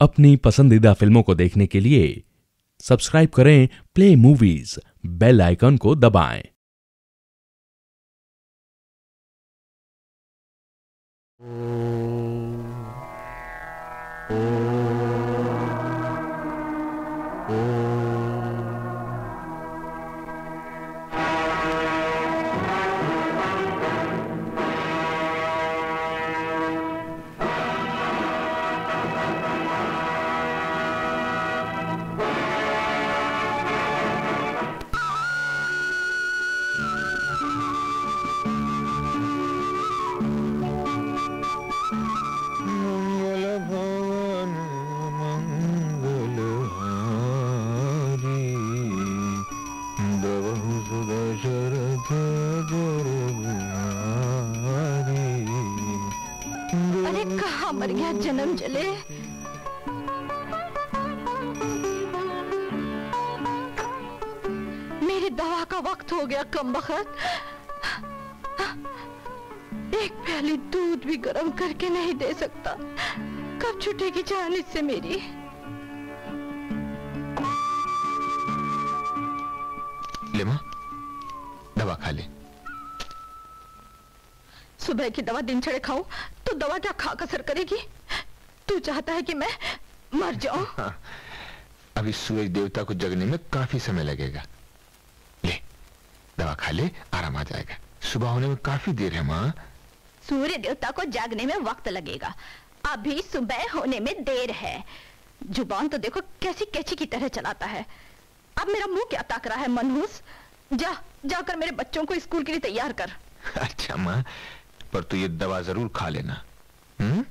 अपनी पसंदीदा फ़िल्मों को देखने के लिए सब्सक्राइब करें प्ले मूवीज़, बेल आइकन को दबाएँ। मंगल हो गया कम वक्त एक प्याली दूध भी गर्म करके नहीं दे सकता। कब छुटेगी जान इससे मेरी? ले माँ दवा खा ले। सुबह की दवा दिन चढ़े खाऊं तो दवा क्या खा कसर करेगी? तू चाहता है कि मैं मर जाऊँ? हाँ, अभी सूरज देवता को जगने में काफ़ी समय लगेगा। दवा खा ले आराम आ जाएगा। सुबह होने में काफ़ी देर है माँ। सूर्य देवता को जागने में वक्त लगेगा। अभी सुबह होने में देर है। ज़ुबान तो देखो कैसी कैची की तरह चलाता है। अब मेरा मुँह क्या ताक रहा है मनहूस? जा जाकर मेरे बच्चों को स्कूल के लिए तैयार कर। अच्छा माँ पर तू ये दवा ज़रूर खा लेना। हम्म?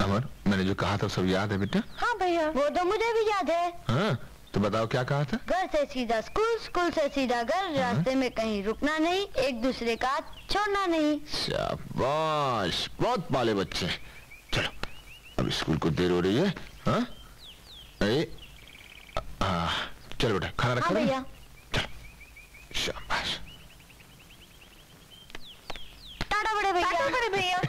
अमर मैंने जो कहा था सब याद है बेटा? हाँ भैया। वो तो मुझे भी याद है। हाँ। तो बताओ क्या कहा था? घर से सीधा स्कूल स्कूल से सीधा घर रास्ते में कहीं रुकना नहीं एक दूसरे का छोड़ना नहीं। शाबाश बहुत पाले बच्चे चलो अब स्कूल को देर हो रही है हाँ? ए, आ, चलो बेटा खाना हाँ रखा भैया। चलो शाबाश। टाटा बड़े भैया। बड़े भैया।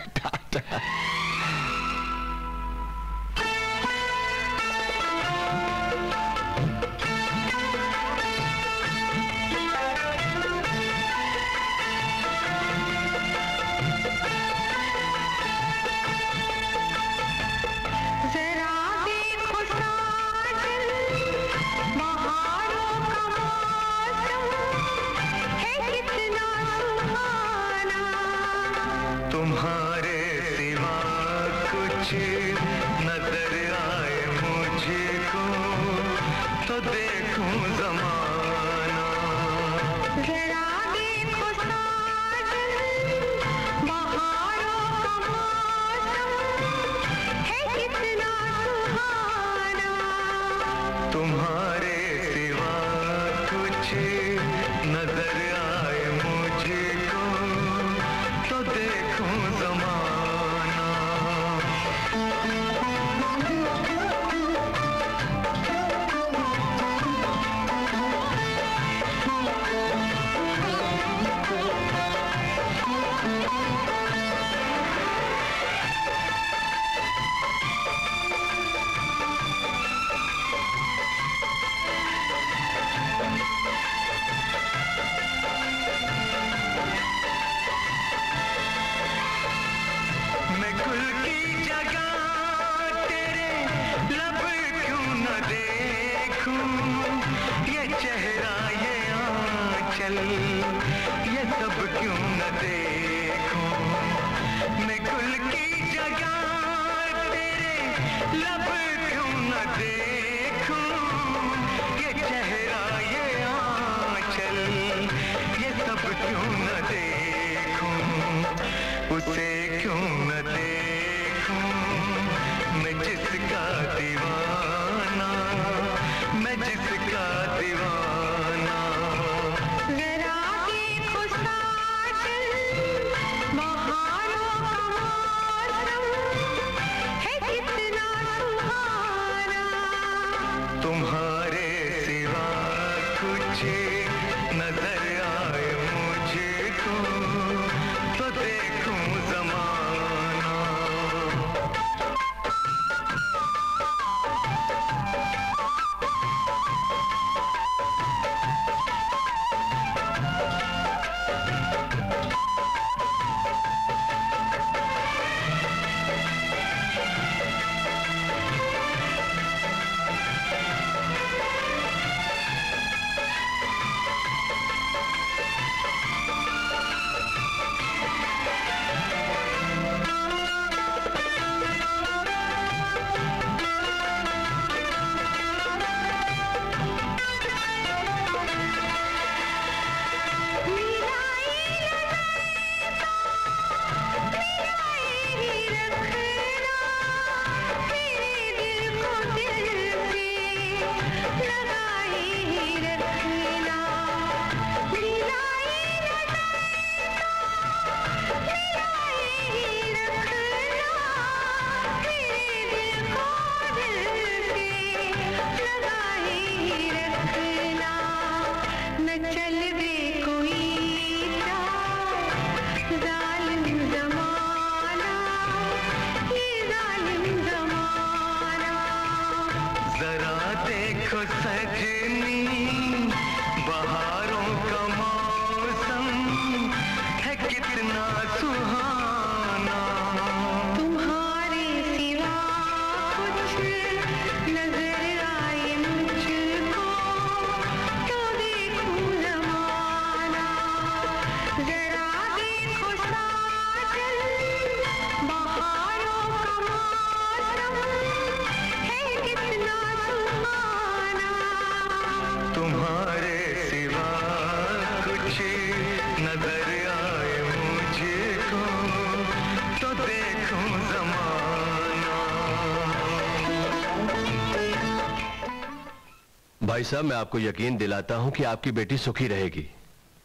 भाई साहब मैं आपको यकीन दिलाता हूँ कि आपकी बेटी सुखी रहेगी।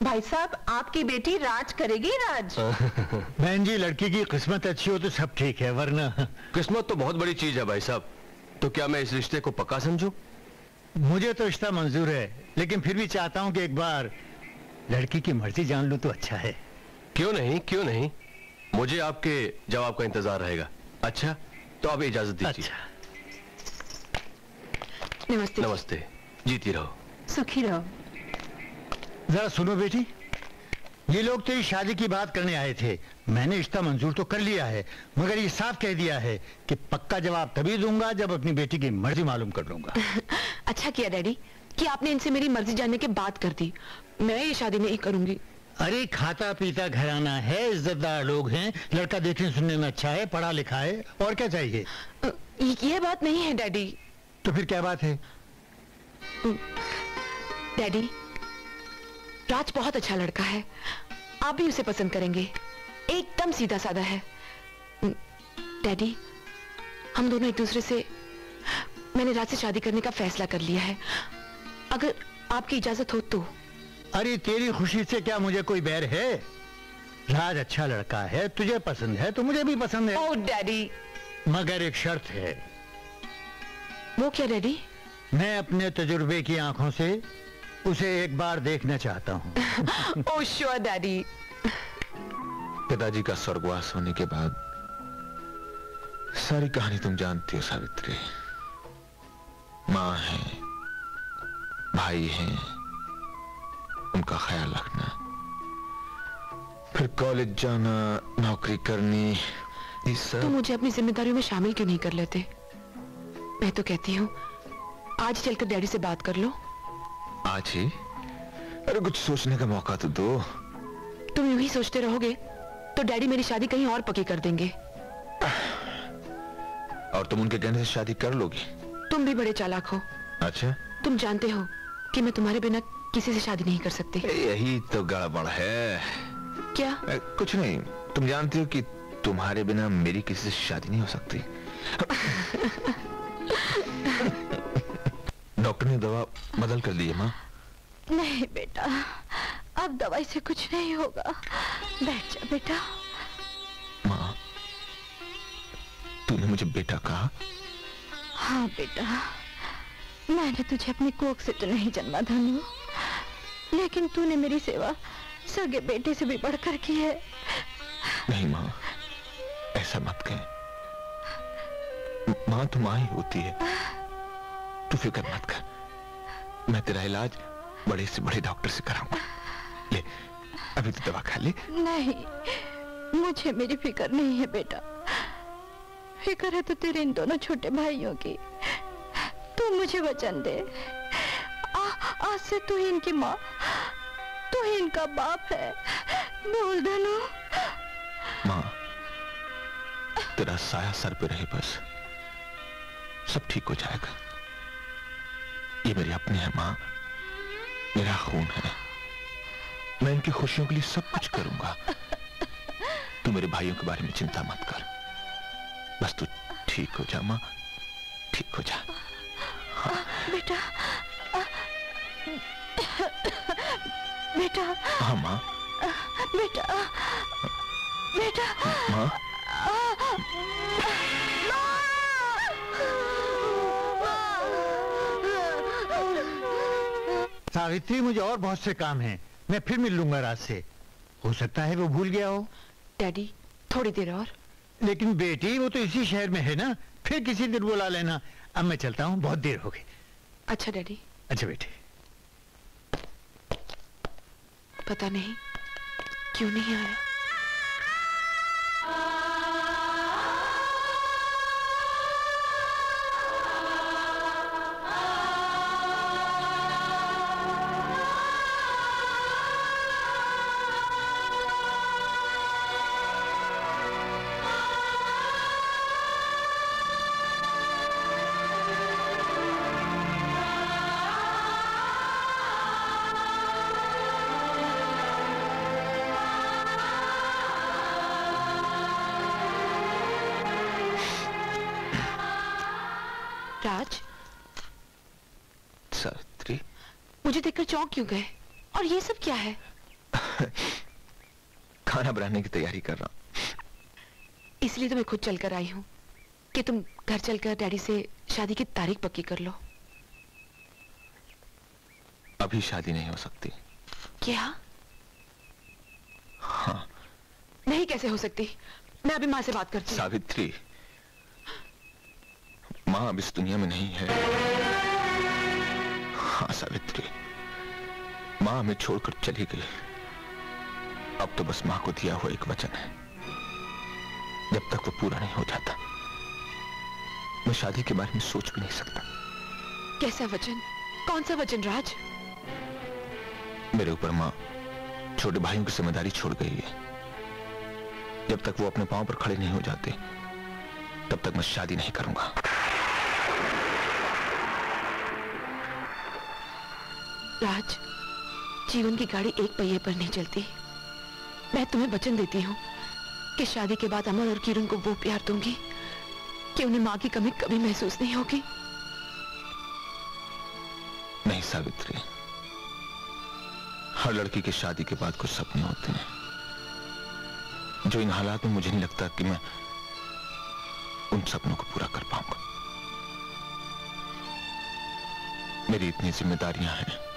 भाई साहब आपकी बेटी राज करेगी राज। बहन जी लड़की की किस्मत अच्छी हो तो सब ठीक है वरना किस्मत तो बहुत बड़ी चीज़ है भाई साहब। तो क्या मैं इस रिश्ते को पक्का समझू? मुझे तो रिश्ता मंजूर है लेकिन फिर भी चाहता हूँ कि एक बार लड़की की मर्ज़ी जान लूँ तो अच्छा है। क्यों नहीं क्यों नहीं? मुझे आपके जवाब का इंतज़ार रहेगा। अच्छा तो आप इजाज़त दीजिए। अच्छा। नमस्ते। नमस्ते। जीती रहो। सुखी रहो। जरा सुनो बेटी ये लोग तेरी शादी की बात करने आए थे। मैंने रिश्ता मंजूर तो कर लिया है मगर ये साफ़ कह दिया है कि पक्का जवाब तभी दूँगा जब अपनी बेटी की मर्ज़ी मालूम कर लूँगा। अच्छा किया डैडी कि आपने इनसे मेरी मर्ज़ी जानने के बात कर दी। मैं ये शादी नहीं करूँगी। अरे खाता पीता घराना है इज्जतदार लोग हैं लड़का देखने सुनने में अच्छा है पढ़ा लिखा है और क्या चाहिए? ये ये बात नहीं है डैडी। तो फिर क्या बात है? डैडी राज बहुत अच्छा लड़का है। आप भी उसे पसंद करेंगे। एकदम सीधा साधा है डैडी हम दोनों एक दूसरे से मैंने राज से शादी करने का फैसला कर लिया है। अगर आपकी इजाज़त हो तो। अरे तेरी खुशी से क्या मुझे कोई बैर है? राज अच्छा लड़का है तुझे पसंद है तो मुझे भी पसंद है। Oh daddy. मगर एक शर्त है। वो क्या डैडी? मैं अपने तजुर्बे की आँखों से उसे एक बार देखना चाहता हूँ। ओ श्योर डैडी। पिताजी का स्वर्गवास होने के बाद सारी कहानी तुम जानती हो सावित्री। माँ है भाई है उनका ख्याल रखना। फिर कॉलेज जाना नौकरी करनी ये तुम सब मुझे अपनी जिम्मेदारियों में शामिल क्यों नहीं कर लेते? मैं तो कहती हूँ आज चलकर डैडी से बात कर लो। आज ही? अरे कुछ सोचने का मौका तो दो। तुम यूँ ही सोचते रहोगे तो डैडी मेरी शादी कहीं और पक्की कर देंगे। और तुम उनके कहने से शादी कर लोगी? तुम भी बड़े चालाक हो। अच्छा? तुम जानते हो कि मैं तुम्हारे बिना किसी से शादी नहीं कर सकती। यही तो गड़बड़ है। क्या? ए, कुछ नहीं। तुम जानती हो कि तुम्हारे बिना मेरी किसी से शादी नहीं हो सकती। डॉक्टर ने दवा बदल कर दी है माँ? नहीं बेटा। अब दवाई से कुछ नहीं होगा। बैठ जा बेटा। माँ तूने मुझे बेटा कहा? हाँ बेटा। मैंने तुझे अपनी कोख से तो नहीं जन्मा धनु। लेकिन तूने मेरी सेवा सगे बेटे से भी बढ़कर की है। नहीं माँ ऐसा मत कह। माँ तो माँ ही होती है। तू फ़िक्र मत कर। मैं तेरा इलाज बड़े से बड़े डॉक्टर से कराऊँगा। ले अभी तो दवा खा ले। नहीं मुझे मेरी फ़िक्र नहीं है बेटा। फ़िक्र है तो तेरे इन दोनों छोटे भाइयों की। तू मुझे वचन दे। आ, आज से तू ही इनकी माँ। तू ही इनका बाप है। बोल धनु माँ तेरा साया सर पे रहे बस। सब ठीक हो जाएगा। ये मेरी अपनी है माँ। मेरा खून है। मैं इनकी खुशियों के लिए सब कुछ करूँगा। तू मेरे भाइयों के बारे में चिंता मत कर। बस तू ठीक हो जा माँ। ठीक हो जा। बेटा। बेटा। हाँ माँ। बेटा। बेटा। माँ। सावित्री मुझे और बहुत से काम हैं। मैं फिर मिल लूँगा रात से। हो सकता है वो भूल गया हो। डैडी थोड़ी देर और। लेकिन बेटी वो तो इसी शहर में है ना? फिर किसी दिन बुला लेना। अब मैं चलता हूँ बहुत देर हो गई। अच्छा डैडी। अच्छा बेटी। पता नहीं क्यों नहीं आया? चौंक क्यों गए? और ये सब क्या है? खाना बनाने की तैयारी कर रहा हूँ। इसलिए तो मैं खुद चलकर आई हूँ कि तुम घर चलकर डैडी से शादी की तारीख पक्की कर लो। अभी शादी नहीं हो सकती। क्या हाँ। नहीं कैसे हो सकती? मैं अभी माँ से बात करती हूँ। सावित्री माँ अब इस दुनिया में नहीं है। हाँ सावित्री। माँ हमें छोड़कर चली गई। अब तो बस माँ को दिया हुआ एक वचन है। जब तक वो पूरा नहीं हो जाता मैं शादी के बारे में सोच भी नहीं सकता। कैसा वचन? कौन सा वचन राज? मेरे ऊपर माँ छोटे भाइयों की ज़िम्मेदारी छोड़ गई है। जब तक वो अपने पाँव पर खड़े नहीं हो जाते तब तक मैं शादी नहीं करूँगा। राज जीवन की गाड़ी एक पहिए पर नहीं चलती। मैं तुम्हें वचन देती हूँ कि शादी के बाद अमर और किरण को वो प्यार दूँगी कि उन्हें माँ की कमी कभी महसूस नहीं होगी। नहीं, सावित्री। हर लड़की की शादी के बाद कुछ सपने होते हैं। जो इन हालात में मुझे नहीं लगता कि मैं उन सपनों को पूरा कर पाऊँगा। मेरी इतनी जिम्मेदारियाँ हैं।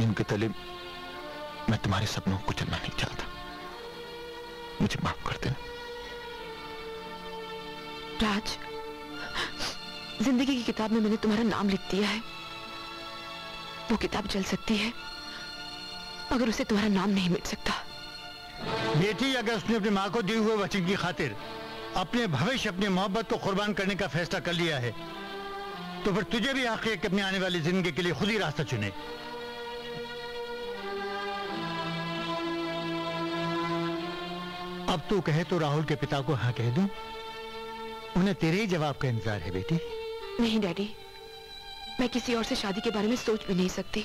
जिनके तले मैं तुम्हारे सपनों को चलना नहीं चाहता। मुझे माफ़ कर देना। राज ज़िंदगी की किताब में मैंने तुम्हारा नाम लिख दिया है। वो किताब जल सकती है मगर उसे तुम्हारा नाम नहीं मिट सकता। बेटी अगर उसने अपनी माँ को दिए हुए वचन की खातिर अपने भविष्य अपनी मोहब्बत को कुर्बान करने का फैसला कर लिया है तो फिर तुझे भी हक है कि अपनी आने वाली ज़िंदगी के लिए खुद ही रास्ता चुने। अब तू कहे तो राहुल के पिता को हाँ कह दूँ। उन्हें तेरे ही जवाब का इंतज़ार है बेटी। नहीं डैडी। मैं किसी और से शादी के बारे में सोच भी नहीं सकती।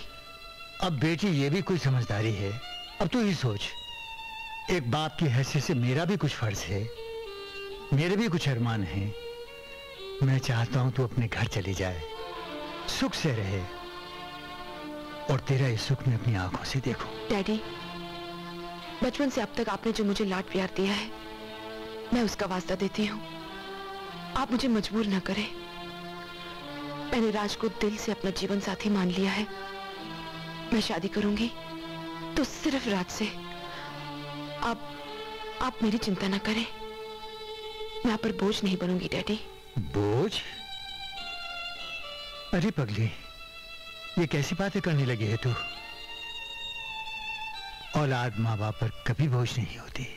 अब बेटी ये भी कोई समझदारी है। अब तू ही सोच। एक बाप की हैसियत से मेरा भी कुछ फ़र्ज़ है। मेरे भी कुछ अरमान हैं। मैं चाहता हूँ तू अपने घर चली जाए। सुख से रहे। और तेरा इस सुख में अपनी आँखों से देखो। डैडी बचपन से अब तक आपने जो मुझे लाड प्यार दिया है, मैं उसका वास्ता देती हूँ। आप मुझे मजबूर न करें। मैंने राज को दिल से अपना जीवन साथी मान लिया है। मैं शादी करूँगी तो सिर्फ़ राज से। आप आप मेरी चिंता ना करें। मैं आप पर बोझ नहीं बनूँगी, डैडी। बोझ? अरे पगली, ये कैसी बातें करने लगी है तू? औलाद माँ बाप पर कभी बोझ नहीं होती।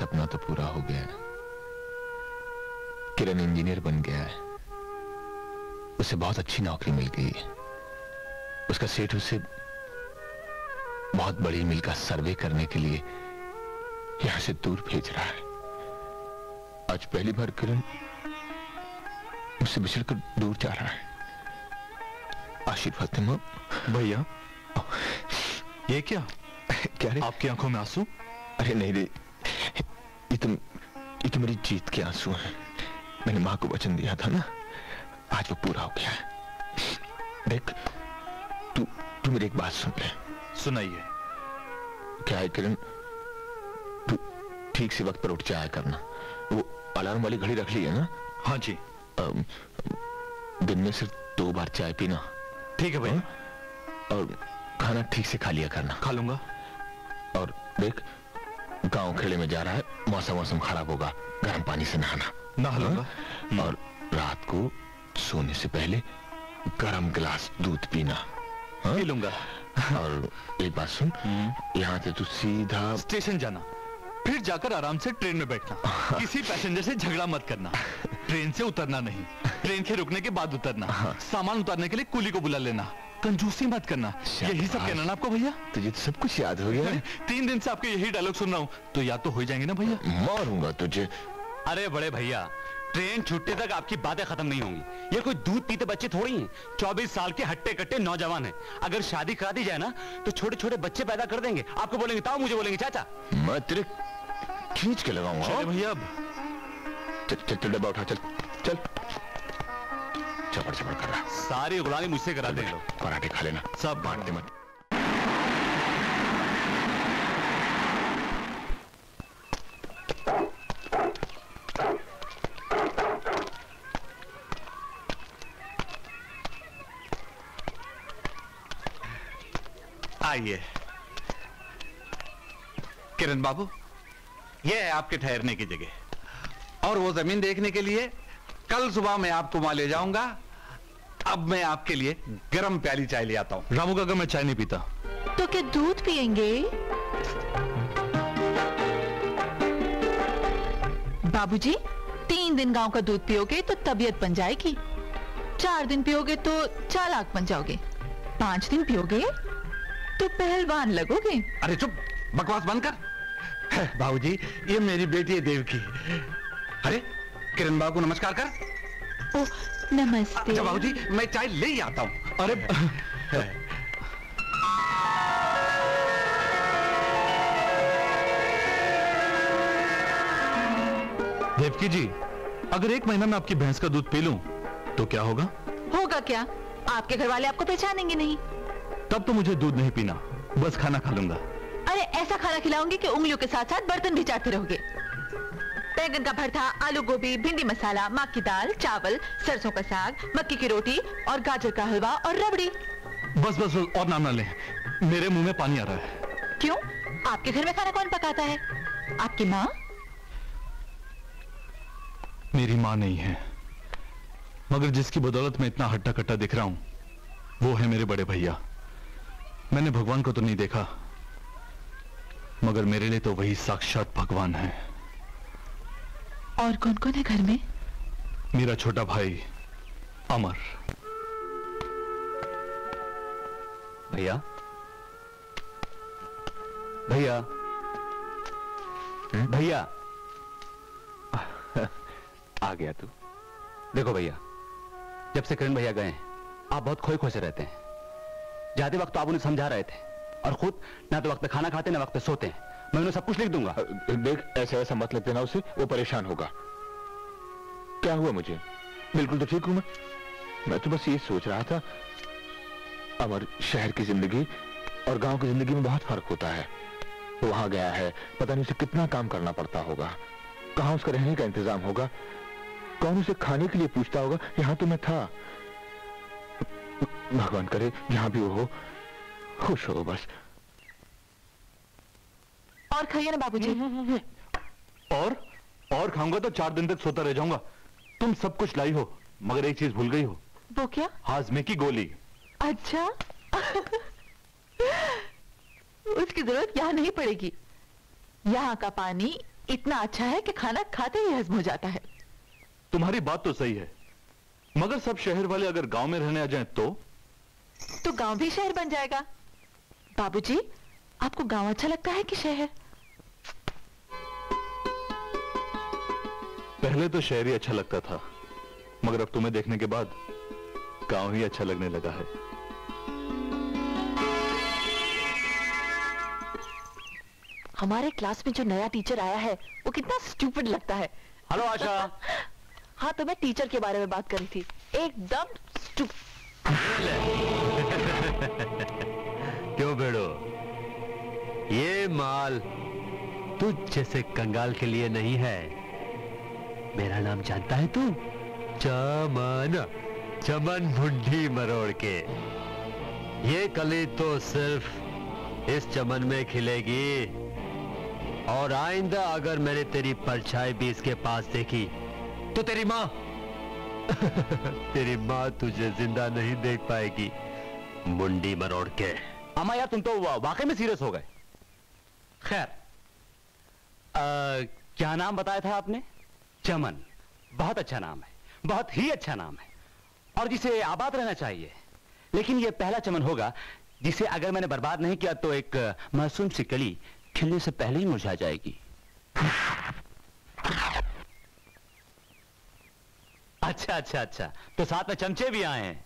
सपना तो पूरा हो गया है। किरण इंजीनियर बन गया है। उसे बहुत अच्छी नौकरी मिल गई है। उसका सेठ उसे बहुत बड़ी मिल का सर्वे करने के लिए यहाँ से दूर भेज रहा है। आज पहली बार किरण मुझसे बिछड़कर दूर जा रहा है। आशीर्वाद भैया ये क्या? क्या रे? आपकी आँखों में आँसू? अरे नहीं रे ये तो ये तो मेरी जीत के आँसू हैं। मैंने माँ को वचन दिया था ना? आज वो पूरा हो गया है। देख तू तू मेरी एक बात सुन ले। सुनाइए। क्या है किरण? तू ठीक से वक्त पर उठ जाया करना। वो अलार्म वाली घड़ी रख ली है ना? हाँ जी। अम, दिन में सिर्फ़ दो बार चाय पीना। ठीक है भाई। और खाना ठीक से खा लिया करना। खा लूँगा। और देख गाँव खेड़े में जा रहा है। मौसम मौसम खराब होगा। गर्म पानी से नहाना। नहा लूँगा हाँ? और रात को सोने से पहले गर्म गिलास दूध पीना। हाँ? पी लूँगा। और एक बात सुन। यहाँ से तू सीधा स्टेशन जाना। फिर जाकर आराम से ट्रेन में बैठना। किसी पैसेंजर से झगड़ा मत करना। ट्रेन से उतरना नहीं। ट्रेन के रुकने के बाद उतरना। सामान उतारने के लिए कुली को बुला लेना। कंजूसी मत करना। यही सब कहना ना आपको भैया? तुझे तो सब कुछ याद हो गया। है? तीन दिन से आपके यही डायलॉग सुन रहा हूँ। तो याद तो हो जाएँगे ना भैया? मारूँगा तुझे। अरे बड़े भैया ट्रेन छुट्टे तक आपकी बातें खत्म नहीं होंगी। ये कोई दूध पीते बच्चे थोड़ी हैं। चौबीस साल के हट्टे कट्टे नौजवान हैं। अगर शादी करा दी जाए ना तो छोटे छोटे बच्चे पैदा कर देंगे। आपको बोलेंगे ताऊ मुझे बोलेंगे चाचा। मैं तेरे खींच के लगाऊँगा भैया अब। चल चल चल डब्बा उठा चल चल। चपड़ चपड़ कर रहा। सारी गुलामी मुझसे करा दे लोग पराठे खा लेना सब। बांटते मत। आइए। किरण बाबू यह है आपके ठहरने की जगह। और वो ज़मीन देखने के लिए कल सुबह मैं आपको वहाँ ले जाऊँगा। अब मैं आपके लिए गरम प्याली चाय ले आता हूँ। रामू काका मैं चाय नहीं पीता। तो क्या दूध पियेंगे? बाबूजी तीन दिन गाँव का दूध पियोगे तो तबीयत बन जाएगी। चार दिन पियोगे तो चालाक बन जाओगे। पाँच दिन पियोगे तो पहलवान लगोगे। अरे चुप बकवास बंद कर। बाबूजी ये मेरी बेटी है देवकी। अरे किरण बाबू को नमस्कार कर। ओ नमस्ते। अच्छा बाबूजी मैं चाय ले ही आता हूँ। अरे देवकी जी अगर एक महीना में आपकी भैंस का दूध पी लूँ तो क्या होगा? होगा क्या? आपके घर वाले आपको पहचानेंगे नहीं। तब तो मुझे दूध नहीं पीना बस खाना खा लूँगा। अरे ऐसा खाना खिलाऊँगी कि उंगलियों के साथ साथ बर्तन भी चाटते रहोगे। बैंगन का भरथा आलू गोभी भिंडी मसाला माँ की दाल चावल सरसों का साग मक्की की रोटी और गाजर का हलवा और रबड़ी। बस बस बस और नाम ना लें। मेरे मुँह में पानी आ रहा है। क्यों? आपके घर में खाना कौन पकाता है? आपकी माँ? मेरी माँ नहीं है। मगर जिसकी बदौलत मैं इतना हट्टा कट्टा दिख रहा हूँ वो है मेरे बड़े भैया। मैंने भगवान को तो नहीं देखा मगर मेरे लिए तो वही साक्षात भगवान है। और कौन कौन है घर में? मेरा छोटा भाई अमर। भैया? भैया? भैया? आ गया तू। देखो भैया जब से किरण भैया गए हैं आप बहुत खोए खोए से रहते हैं। जाते वक्त तो आप उन्हें समझा रहे थे और खुद ना तो वक्त पे खाना खाते ना वक्त पे सोते हैं। मैं उन्हें सब कुछ लिख दूँगा। देख, ऐसा ऐसा मत लग देना उसे, वो परेशान होगा। क्या हुआ मुझे? बिल्कुल तो ठीक हूँ मैं। मैं तो बस ये सोच रहा था, अमर शहर की ज़िंदगी और गाँव की ज़िंदगी में बहुत फ़र्क होता है। वो वहाँ गया है, पता नहीं उसे कितना काम करना पड़ता होगा। कहाँ उसका रहने का इंतज़ाम होगा? कौन उसे खाने के लिए पूछता होगा? यहाँ तो मैं था। भगवान करे जहाँ भी वो हो। खुश हो बस। और खाइए ना बाबूजी। और? और खाऊँगा तो चार दिन तक सोता रह जाऊँगा। तुम सब कुछ लाई हो मगर एक चीज़ भूल गई हो। वो क्या? हाजमे की गोली। अच्छा। उसकी ज़रूरत यहाँ नहीं पड़ेगी। यहाँ का पानी इतना अच्छा है कि खाना खाते ही हजम हो जाता है। तुम्हारी बात तो सही है। मगर सब शहर वाले अगर गाँव में रहने आ जाएँ तो? तो गाँव भी शहर बन जाएगा। बाबूजी आपको गाँव अच्छा लगता है कि शहर? पहले तो शहर ही अच्छा लगता था मगर अब तुम्हें देखने के बाद गाँव ही अच्छा लगने लगा है। हमारे क्लास में जो नया टीचर आया है वो कितना स्टूपिड लगता है। हेलो आशा। हाँ तो मैं टीचर के बारे में बात कर रही थी। एकदम। क्यों बेड़ो? ये माल तुझ जैसे कंगाल के लिए नहीं है। मेरा नाम जानता है तू? चमन चमन मुंडी मरोड़ के। ये कली तो सिर्फ़ इस चमन में खिलेगी। और आइंदा अगर मैंने तेरी परछाई भी इसके पास देखी तो तेरी माँ? तेरी माँ तुझे ज़िंदा नहीं देख पाएगी मुंडी मरोड़ के। अम्मा यार तुम तो वाकई में सीरियस हो गए। खैर क्या नाम बताया था आपने? चमन। बहुत अच्छा नाम है। बहुत ही अच्छा नाम है। और जिसे आबाद रहना चाहिए। लेकिन यह पहला चमन होगा, जिसे अगर मैंने बर्बाद नहीं किया तो एक मासूम सी कली खिलने से पहले ही मुरझा जाएगी। अच्छा अच्छा अच्छा। तो साथ में चमचे भी आए हैं।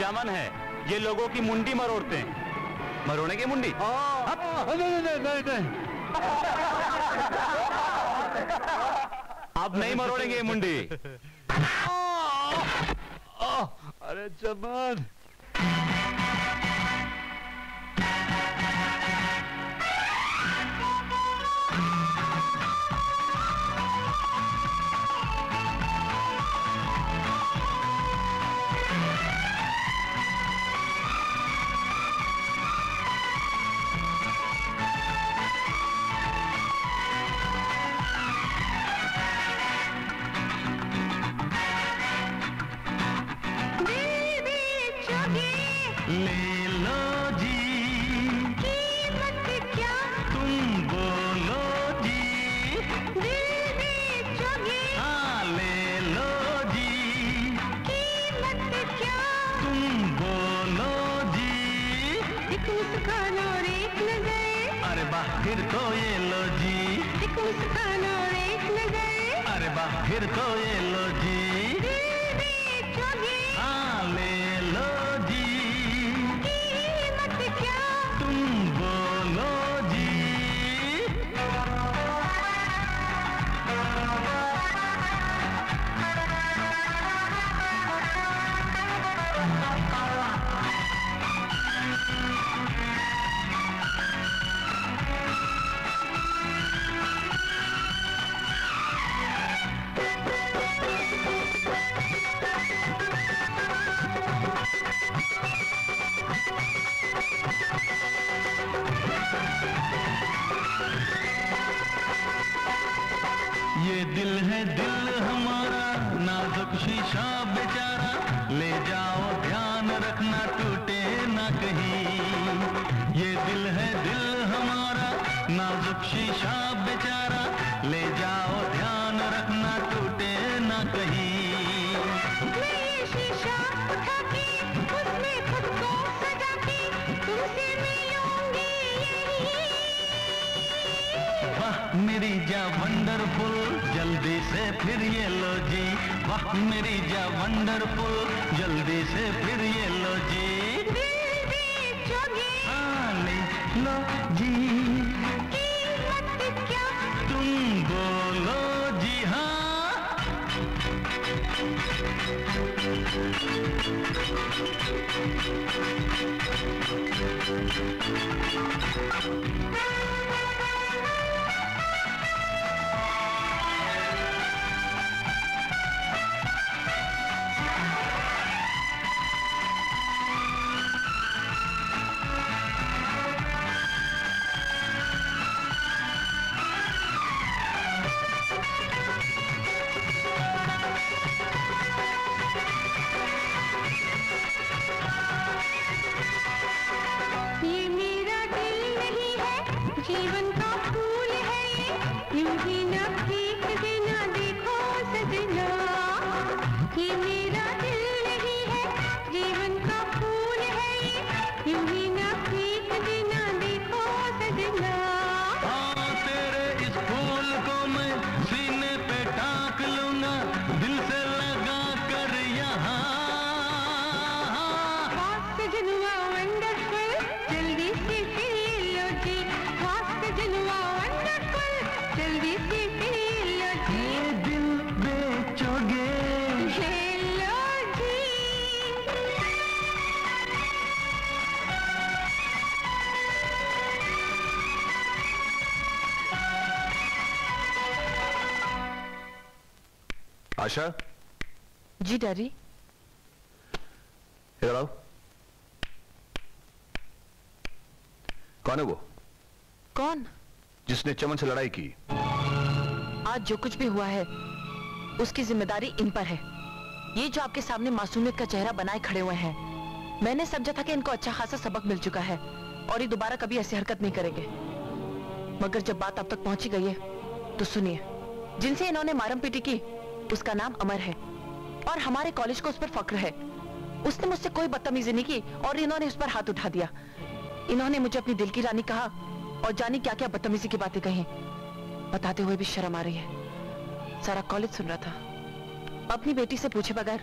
चमन है। ये लोगों की मुंडी मरोड़ते हैं। मरोड़े की मुंडी? नहीं नहीं नहीं नहीं अब नहीं मरोड़ेंगे मुंडी। अरे चमन आशा? जी डैडी। इधर आओ कौन है वो? कौन? जिसने चमन से लड़ाई की। आज जो कुछ भी हुआ है उसकी ज़िम्मेदारी इन पर है। ये जो आपके सामने मासूमियत का चेहरा बनाए खड़े हुए हैं मैंने समझा था कि इनको अच्छा खासा सबक मिल चुका है और ये दोबारा कभी ऐसी हरकत नहीं करेंगे। मगर जब बात अब तक पहुँची गई है तो सुनिए जिनसे इन्होंने मारम पीटी की उसका नाम अमर है। और हमारे कॉलेज को उस पर फक्र है। उसने मुझसे कोई बदतमीजी नहीं की और इन्होंने उस पर हाथ उठा दिया। इन्होंने मुझे अपनी दिल की रानी कहा और जानी क्या क्या बदतमीजी की बातें कही। बताते हुए भी शर्म आ रही है। सारा कॉलेज सुन रहा था। अपनी बेटी से पूछे बगैर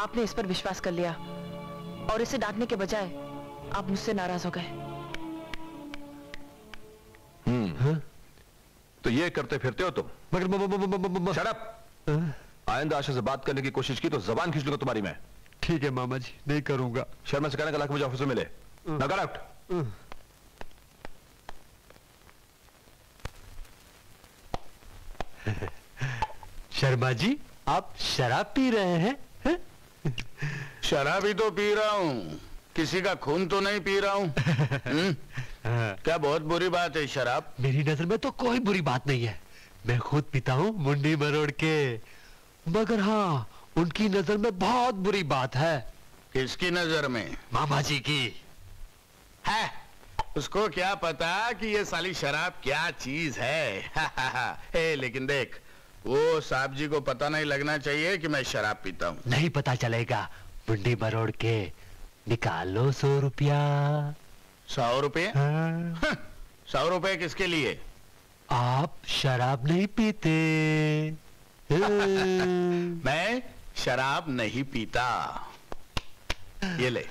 आपने इस पर विश्वास कर लिया। और इसे डांटने के बजाय आप मुझसे नाराज़ हो गए। हम्म। तो ये करते फिरते हो तुम। मगर Shut up! आइंदा आशा से बात करने की कोशिश की तो जबान खींच लूँगा तुम्हारी मैं। ठीक है मामा जी नहीं करूँगा। शर्मा से कहने का लाख मुझे ऑफ़िस में मिले। नगर आउट शर्मा जी आप शराब पी रहे हैं हैं? शराब ही तो पी रहा हूँ। किसी का खून तो नहीं पी रहा हूँ। हम्म? क्या बहुत बुरी बात है शराब? मेरी नज़र में तो कोई बुरी बात नहीं है। मैं खुद पीता हूँ मुंडी मरोड़ के। मगर हाँ उनकी नज़र में बहुत बुरी बात है। किसकी नज़र में? मामा जी की। है। उसको क्या पता कि ये साली शराब क्या चीज़ है? ए, लेकिन देख वो साहब जी को पता नहीं लगना चाहिए कि मैं शराब पीता हूँ। नहीं पता चलेगा। मुंडी मरोड़ के निकालो सौ रुपया। सौ रुपये? हाँ। सौ रुपये किसके लिए? आप शराब नहीं पीते। मैं शराब नहीं पीता। ये ले।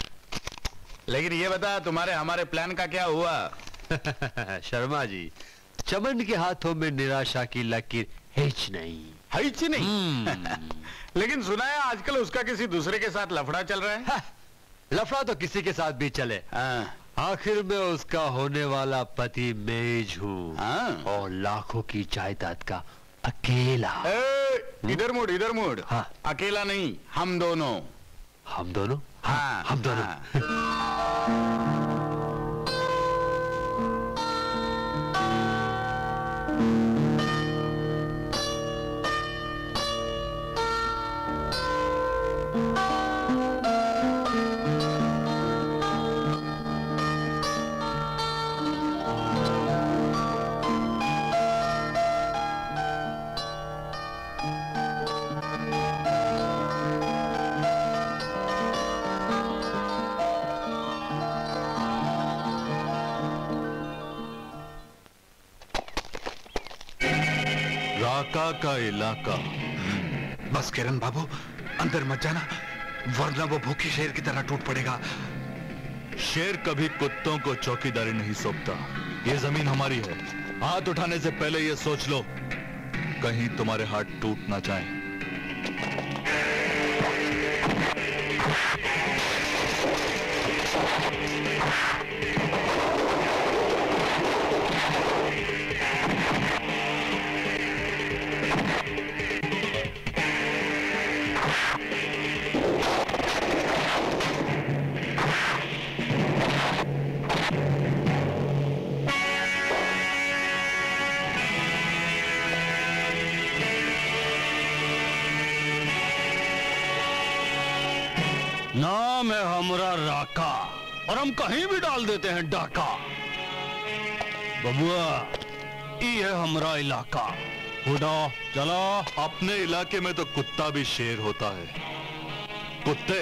लेकिन ये बता तुम्हारे हमारे प्लान का क्या हुआ? शर्मा जी चमन के हाथों में निराशा की लकीर हिच नहीं। हिच नहीं? लेकिन सुना है आजकल उसका किसी दूसरे के साथ लफड़ा चल रहा है? लफड़ा तो किसी के साथ भी चले। हाँ, आखिर में उसका होने वाला पति मेज हूँ हाँ। और लाखों की जायदाद का अकेला ए, इधर मुड़ इधर मुड़ हाँ। अकेला नहीं हम दोनों हम दोनों हाँ, हम दोनों हाँ। राका का इलाका। बस किरण बाबू, अंदर मत जाना, वरना वो भूखे शेर की तरह टूट पड़ेगा। शेर कभी कुत्तों को चौकीदारी नहीं सौंपता। ये ज़मीन हमारी है। हाथ उठाने से पहले ये सोच लो। कहीं तुम्हारे हाथ टूट ना जाए। है हमारा राका और हम कहीं भी डाल देते हैं डाका। बबुआ ये है हमारा इलाका। उठो चलो अपने इलाके में तो कुत्ता भी शेर होता है। कुत्ते?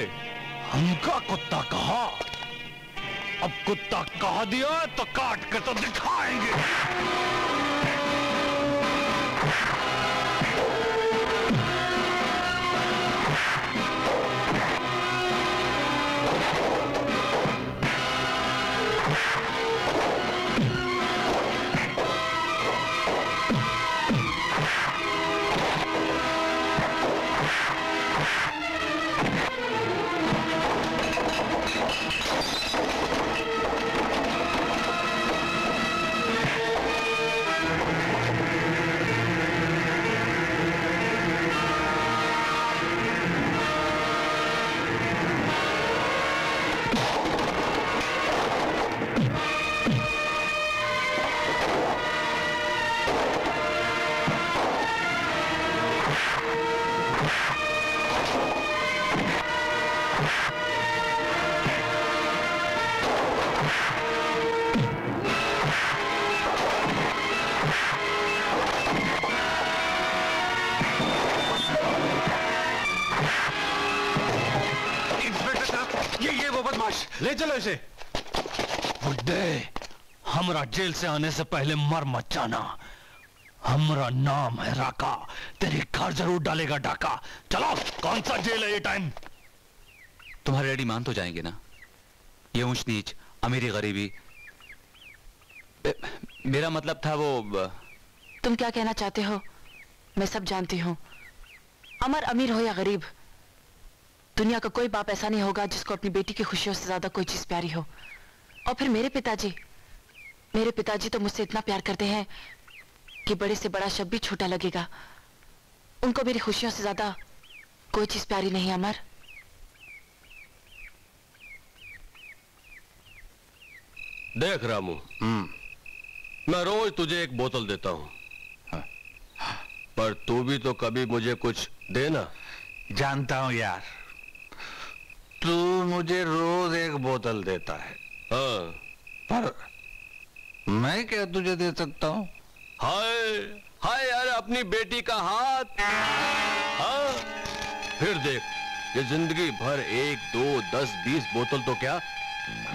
हमका कुत्ता कहा? अब कुत्ता कहा दिया तो काट के तो दिखाएँगे। ले चलो इसे। बुड्ढे हमरा जेल से आने से पहले मर मत जाना। हमरा नाम है राका तेरी घर ज़रूर डालेगा डाका। चलो कौन सा जेल है ये टाइम तुम्हारे डैडी मान तो जाएँगे ना? ये ऊंच नीच अमीरी गरीबी। मेरा मतलब था वो ब- तुम क्या कहना चाहते हो? मैं सब जानती हूँ। अमर अमीर हो या गरीब दुनिया का कोई बाप ऐसा नहीं होगा जिसको अपनी बेटी की खुशियों से ज़्यादा कोई चीज़ प्यारी हो। और फिर मेरे पिताजी मेरे पिताजी तो मुझसे इतना प्यार करते हैं कि बड़े से बड़ा शब्द भी छोटा लगेगा। उनको मेरी खुशियों से ज़्यादा कोई चीज़ प्यारी नहीं अमर। देख रामू मैं रोज तुझे एक बोतल देता हूँ। पर तू भी तो कभी मुझे कुछ देना। जानता हूँ यार। तू मुझे रोज एक बोतल देता है। हाँ। पर मैं क्या तुझे दे सकता हूँ? हाय हाय यार अपनी बेटी का हाथ। हाँ फिर देख ये ज़िंदगी भर एक दो दस बीस बोतल तो क्या?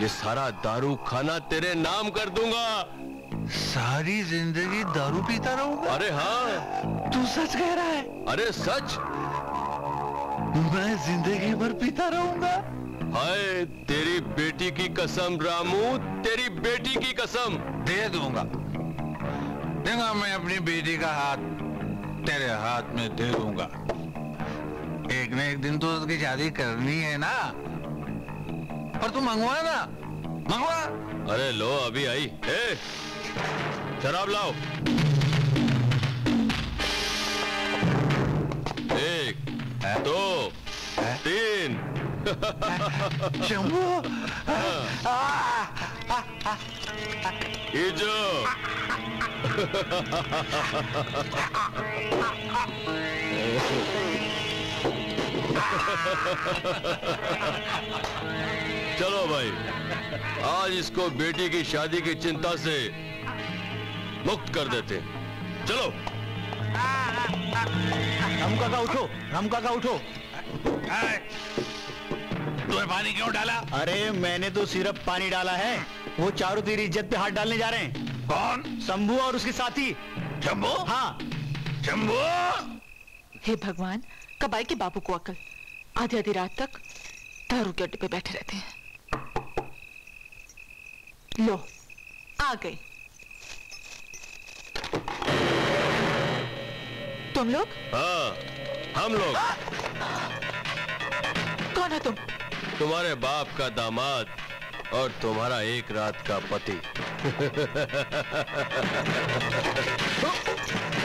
ये सारा दारू खाना तेरे नाम कर दूँगा। सारी ज़िंदगी दारू पीता रहूँगा? अरे हाँ। तू सच कह रहा है? अरे सच? मैं ज़िंदगी भर पीता रहूँगा। हाय तेरी बेटी की कसम रामू तेरी बेटी की कसम। दे दूँगा। देगा मैं अपनी बेटी का हाथ तेरे हाथ में दे दूँगा। एक न एक दिन तो उसकी शादी करनी है ना। पर तू मंगवा ना मंगवा। अरे लो अभी आई। ए शराब लाओ। एक दो तीन। शंभू। इजो चलो भाई आज इसको बेटी की शादी की चिंता से मुक्त कर देते चलो। राम काका उठो राम काका उठो। तुम्हें पानी क्यों डाला? अरे मैंने तो सिर्फ़ पानी डाला है। वो चारों तेरी इज़्ज़त पे हाथ डालने जा रहे हैं। कौन? शंभू और उसके साथी। शंभू? हाँ। शंभू? हे भगवान कब आए के बाबू को अकल। आधी आधी रात तक दारू के अड्डे पे बैठे रहते हैं। लो आ गए तुम लोग? हाँ हम लोग। कौन है तुम? तुम्हारे बाप का दामाद और तुम्हारा एक रात का पति।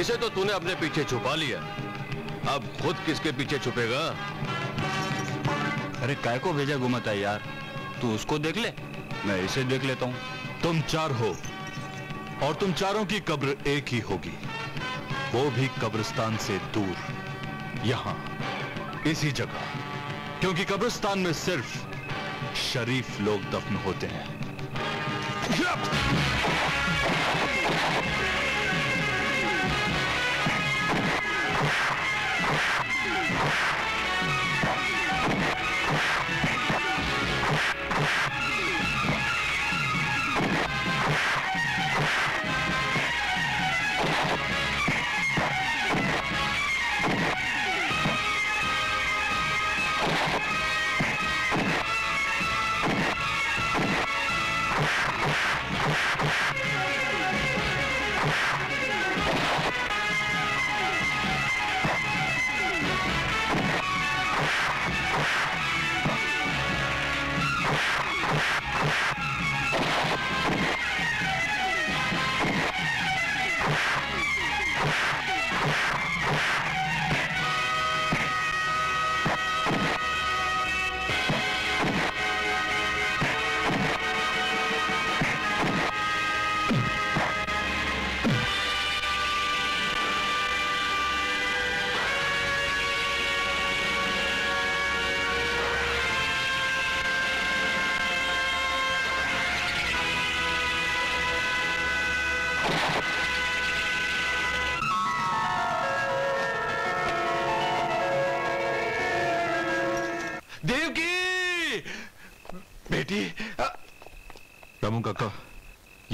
इसे तो तूने अपने पीछे छुपा लिया अब खुद किसके पीछे छुपेगा? अरे, काय को भेजा घुमाता यार? तू उसको देख ले। मैं इसे देख लेता हूँ। तुम चार हो, और तुम चारों की कब्र एक ही होगी। वो भी कब्रिस्तान से दूर, यहाँ, इसी जगह। क्योंकि कब्रिस्तान में सिर्फ़ शरीफ लोग दफन होते हैं।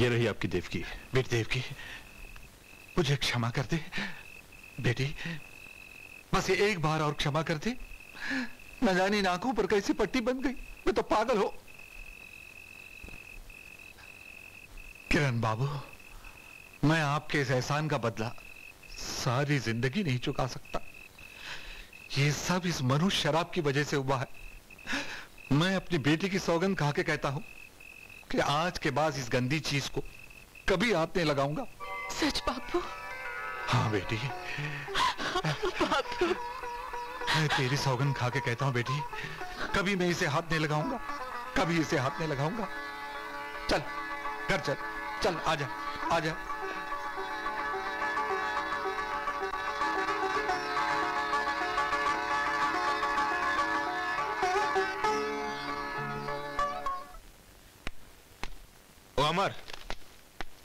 ये रही आपकी देवकी बेटी देवकी मुझे क्षमा कर दे। बेटी, बस एक बार और क्षमा कर दे। न जानी आँखों पर कैसी पट्टी बन गई। मैं तो पागल हो। किरण बाबू, मैं आपके इस एहसान का बदला सारी ज़िंदगी नहीं चुका सकता। ये सब इस मनुष्य शराब की वजह से हुआ है। मैं अपनी बेटी की सौगंध खा के कहता हूँ। कि आज के बाद इस गंदी चीज़ को कभी हाथ नहीं लगाऊँगा। सच बापू? हाँ बेटी। बापू। मैं तेरी सौगंध खा के कहता हूँ बेटी कभी मैं इसे हाथ नहीं लगाऊँगा कभी इसे हाथ नहीं लगाऊँगा। चल घर चल चल आजा आजा। अमर।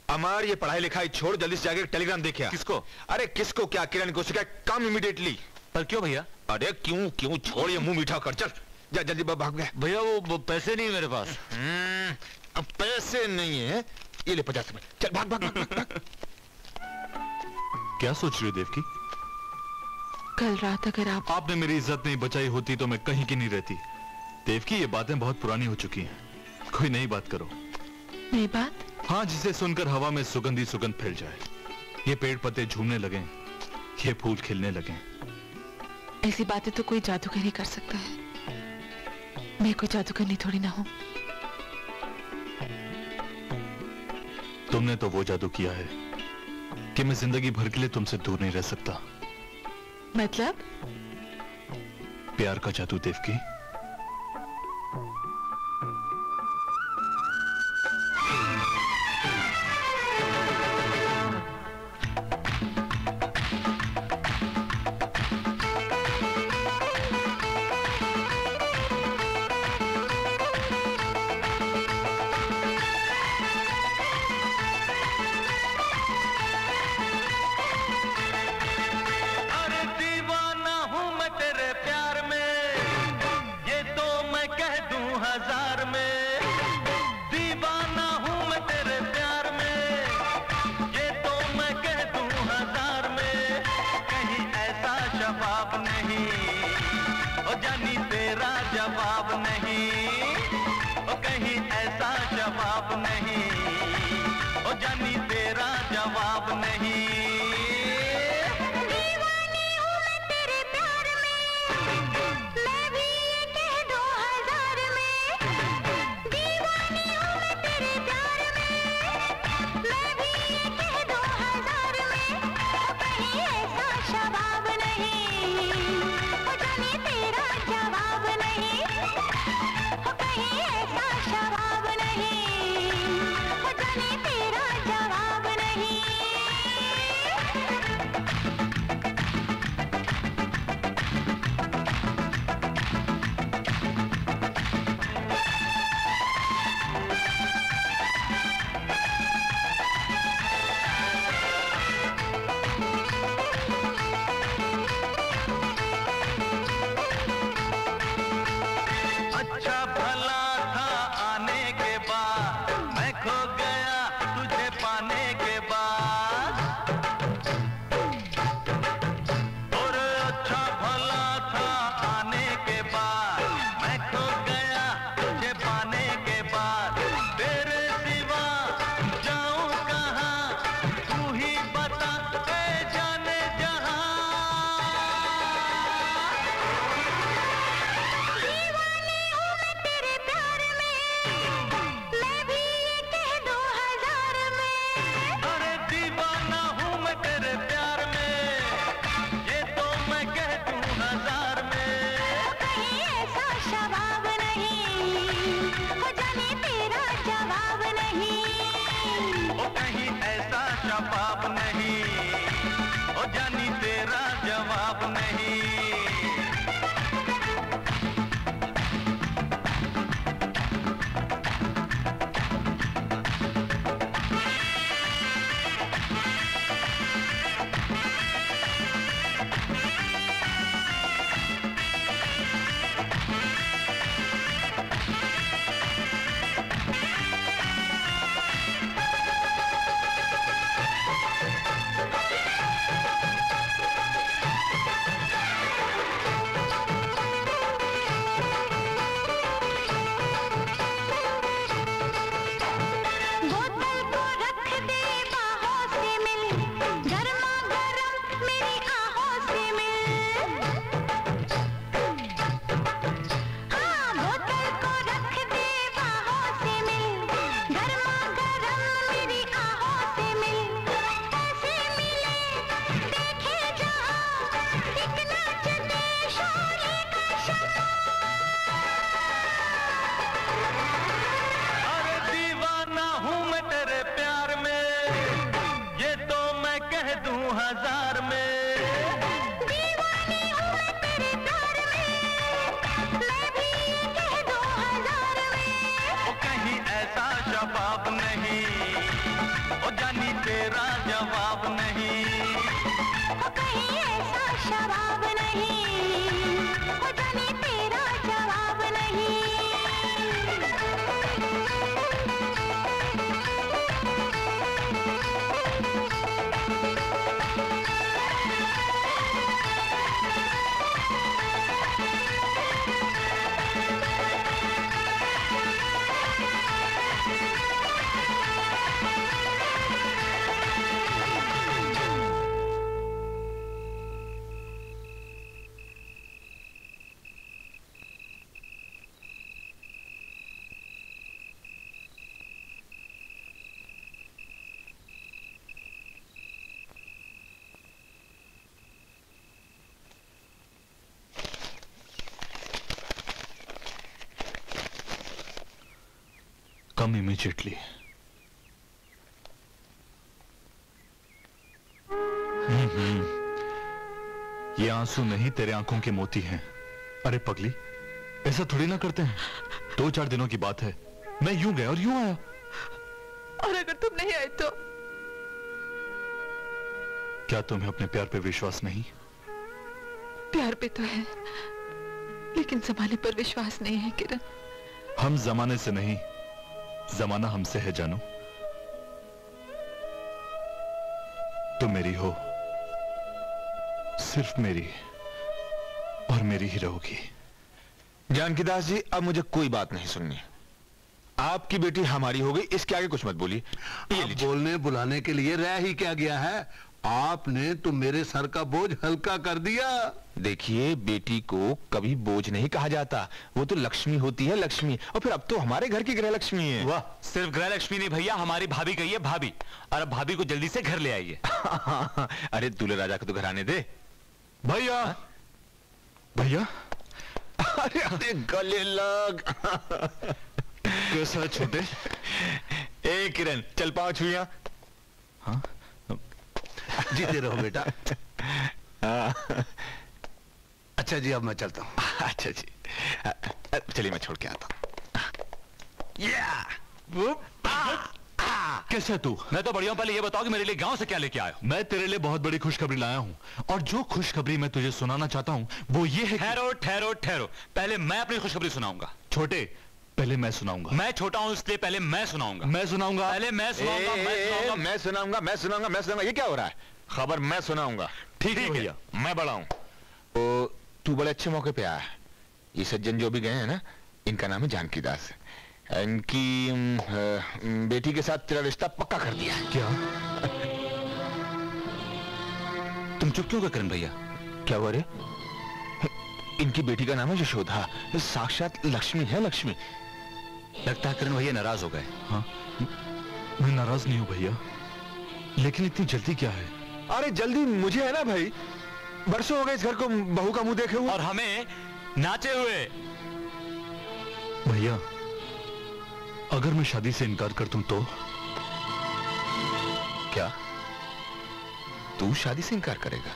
अमर ये पढ़ाई लिखाई छोड़ जल्दी से जाके टेलीग्राम देखिए किसको? अरे किसको क्या? किरण को शिकायत? काम इमीडिएटली पर क्यों भैया? अरे क्यों क्यों? छोड़ ये मुँह मीठा कर चल। जा जल्दी भाग गया भैया वो, वो पैसे नहीं मेरे पास। हम्म, अब पैसे नहीं है। ये ले पचास में। चल भाग भाग, भाग, भाग। क्या सोच रही हो देवकी? कल रात अगर आप आपने मेरी इज़्ज़त नहीं बचाई होती तो मैं कहीं की नहीं रहती। देवकी ये बातें बहुत पुरानी हो चुकी हैं। कोई नई बात करो। नई बात? हाँ जिसे सुनकर हवा में सुगंधी सुगंध फैल जाए। ये पेड़ पत्ते झूमने लगे ये फूल खिलने लगे। ऐसी बातें तो कोई जादूगर ही कर सकता है। मैं कोई जादूगरनी थोड़ी ना हूँ। तुमने तो वो जादू किया है कि मैं ज़िंदगी भर के लिए तुमसे दूर नहीं रह सकता। मतलब? प्यार का जादू देवकी। कम इमीजिएटली ये आँसू नहीं तेरे आँखों के मोती हैं। अरे पगली ऐसा थोड़ी ना करते हैं। दो चार दिनों की बात है। मैं यूँ गया और यूँ आया। और अगर तुम नहीं आए तो? क्या तुम्हें अपने प्यार पे विश्वास नहीं? प्यार पे तो है लेकिन जमाने पर विश्वास नहीं है किरण। हम जमाने से नहीं। जमाना हमसे है जानो। तुम मेरी हो सिर्फ़ मेरी और मेरी ही रहोगी। जानकी दास जी अब मुझे कोई बात नहीं सुननी। आपकी बेटी हमारी हो गई इसके आगे कुछ मत बोलिए। अब बोलने बुलाने के लिए रह ही क्या गया है? आपने तो मेरे सर का बोझ हल्का कर दिया। देखिए बेटी को कभी बोझ नहीं कहा जाता। वो तो लक्ष्मी होती है लक्ष्मी। और फिर अब तो हमारे घर की गृह लक्ष्मी है। वाह सिर्फ़ गृह लक्ष्मी नहीं भैया हमारी भाभी कही है भाभी। और अब भाभी को जल्दी से घर ले आइए। अरे दूल्हे राजा को तो घर आने दे। भैया। भैया? अरे अरे गले लग। कैसा छोटे? ए किरण चल पाओ छुइया हाँ? जीते रहो बेटा। अच्छा जी अब मैं चलता हूँ। अच्छा जी। चलिए मैं छोड़ के आता हूँ। कैसे तू? मैं तो बढ़िया हूँ, पहले ये बताओ कि मेरे लिए गाँव से क्या लेके हो? मैं तेरे लिए बहुत बड़ी खुशखबरी लाया हूँ। और जो खुशखबरी मैं तुझे सुनाना चाहता हूँ वो ये है ठहरो ठहरो ठहरो। पहले मैं अपनी खुशखबरी सुनाऊँगा। छोटे पहले मैं सुनाऊँगा। मैं छोटा हूँ इसलिए पहले मैं सुनाऊँगा। मैं सुनाऊँगा। पहले मैं सुनाऊँगा मैं सुनाऊँगा। मैं सुनाऊँगा मैं सुनाऊँगा ये क्या हो रहा है? खबर मैं सुनाऊँगा। ठीक है भैया। मैं बड़ा हूँ। तो बड़े अच्छे मौके पे आया ये सज्जन जो भी गए हैं ना इनका नाम है जानकी दास। इनकी बेटी के साथ तेरा रिश्ता पक्का कर दिया क्या? तुम चुप क्यों करण भैया? क्या हुआ रे? इनकी बेटी का नाम है यशोधा साक्षात लक्ष्मी है लक्ष्मी। लगता है करण भैया नाराज़ हो गए। हाँ? मैं नाराज़ नहीं हूँ भैया। लेकिन इतनी जल्दी क्या है? अरे जल्दी मुझे है ना भाई। बरसों हो गए इस घर को बहू का मुँह देखे हुए। और हमें नाचे हुए। भैया अगर मैं शादी से इनकार कर दूँ तो? क्या? तू शादी से इनकार करेगा?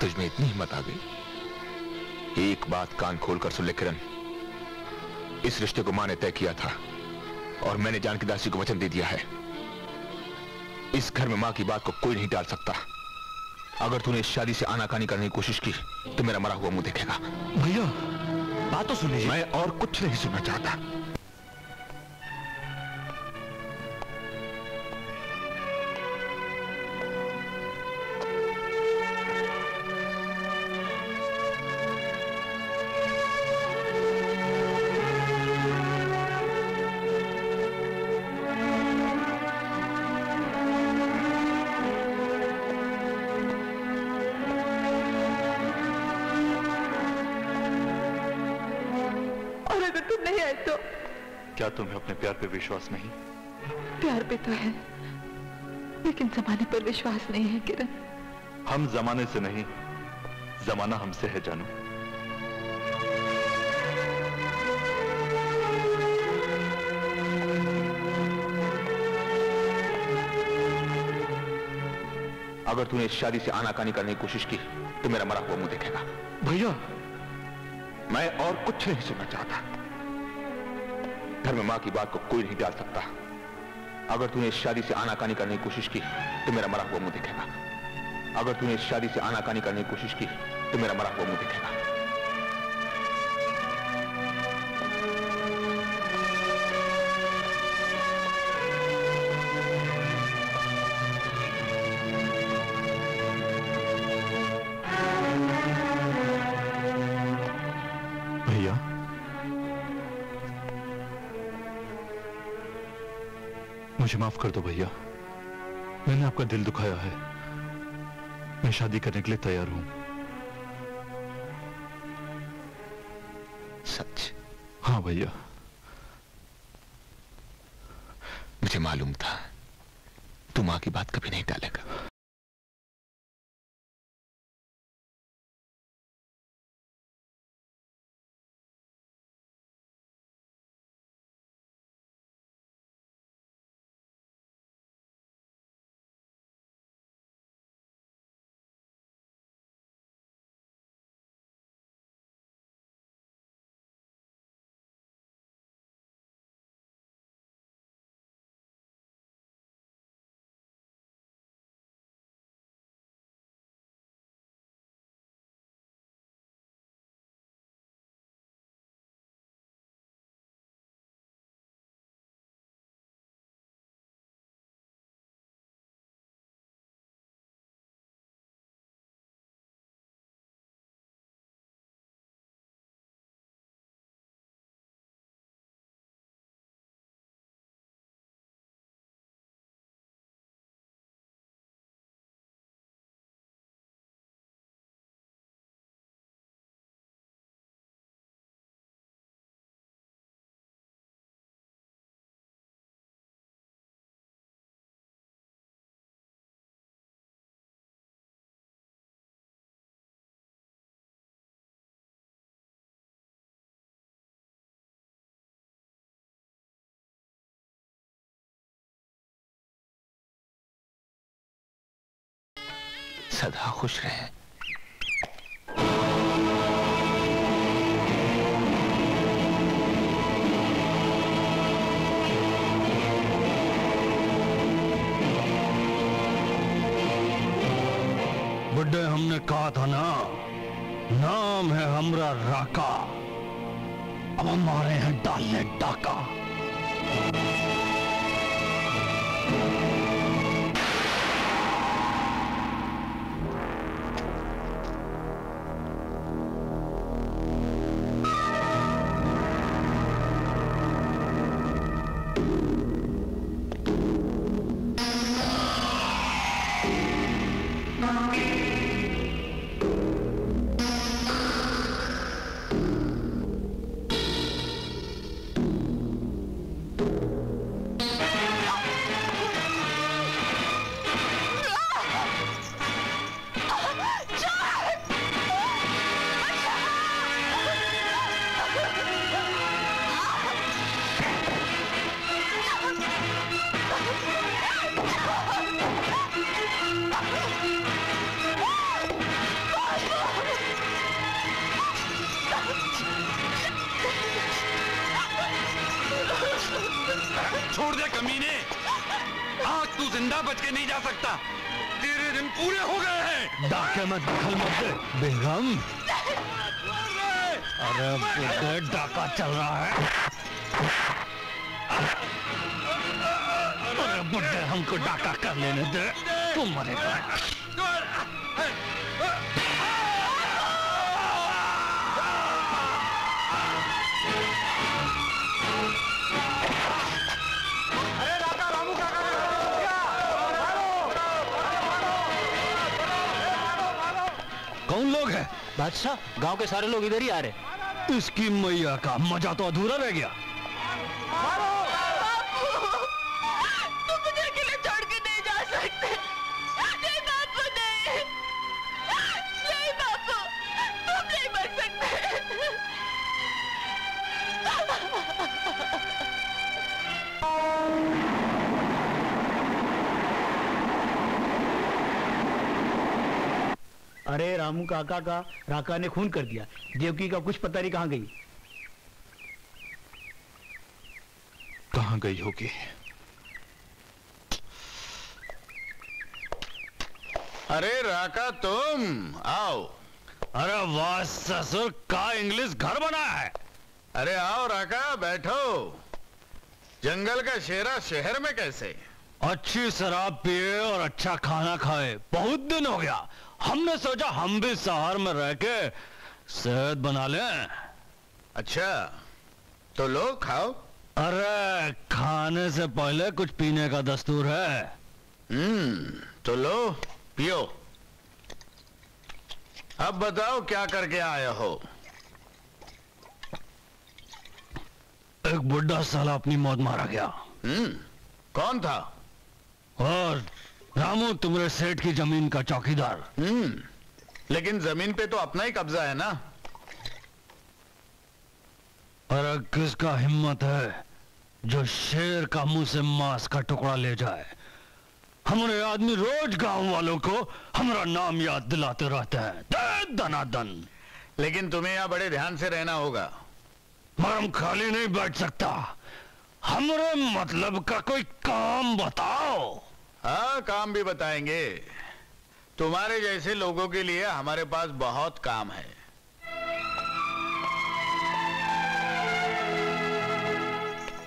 तुझमें इतनी हिम्मत आ गई? एक बात कान खोल कर सुन ले किरण। इस रिश्ते को माँ ने तय किया था और मैंने जानकी दासी को वचन दे दिया है। इस घर में माँ की बात को कोई नहीं डाल सकता। अगर तूने इस शादी से आनाकानी करने की कोशिश की तो मेरा मरा हुआ मुँह देखेगा। भैया बात तो सुन लीजिए। मैं और कुछ नहीं सुनना चाहता। पे विश्वास नहीं। प्यार पे तो है लेकिन जमाने पर विश्वास नहीं है किरण। हम जमाने से नहीं जमाना हमसे है जानू। अगर तूने इस शादी से आनाकानी करने की कोशिश की तो मेरा मरा हुआ मुँह देखेगा। भैया। मैं और कुछ नहीं सुनना चाहता। घर में माँ की बात को कोई नहीं डाल सकता। अगर तूने इस शादी से आनाकानी करने की कोशिश की तो मेरा मरा हुआ मुँह दिखेगा। अगर तूने इस शादी से आनाकानी करने की कोशिश की तो मेरा मरा हुआ मुँह देखेगा। मुझे माफ़ कर दो भैया। मैंने आपका दिल दुखाया है। मैं शादी करने के लिए तैयार हूँ। सच? हाँ भैया। मुझे मालूम था। तुम माँ की बात कभी नहीं टालेगा। सदा खुश रहें। बुड्ढे हमने कहा था ना, नाम है हमरा राका। अब हम आ रहे हैं डालने डाका। गाँव के सारे लोग इधर ही आ रहे इसकी मैया का मज़ा तो अधूरा रह गया। काका का राका ने खून कर दिया। देवकी का कुछ पता नहीं कहाँ गई। कहाँ गई होगी? अरे राका तुम आओ। अरे वाह ससुर का इंग्लिश घर बना है। अरे आओ राका बैठो। जंगल का शेरा शहर में कैसे? अच्छी शराब पिए और अच्छा खाना खाए बहुत दिन हो गया। हमने सोचा हम भी शहर में रह के सेहत बना लें। अच्छा तो लो खाओ। अरे खाने से पहले कुछ पीने का दस्तूर है। हम्म तो लो पियो। अब बताओ क्या करके आए हो। एक बुढ़ा साला अपनी मौत मारा गया। हम्म कौन था? और रामू तुम्हारे सेठ की ज़मीन का चौकीदार। हम्म लेकिन ज़मीन पे तो अपना ही कब्जा है ना? अरे किसका हिम्मत है जो शेर का मुँह से मांस का टुकड़ा ले जाए? हमारे आदमी रोज गाँव वालों को हमारा नाम याद दिलाते रहते हैं। दनादन। लेकिन तुम्हें यहाँ बड़े ध्यान से रहना होगा। मगर हम खाली नहीं बैठ सकता। हमारे मतलब का कोई काम बताओ। हाँ काम भी बताएँगे। तुम्हारे जैसे लोगों के लिए हमारे पास बहुत काम है।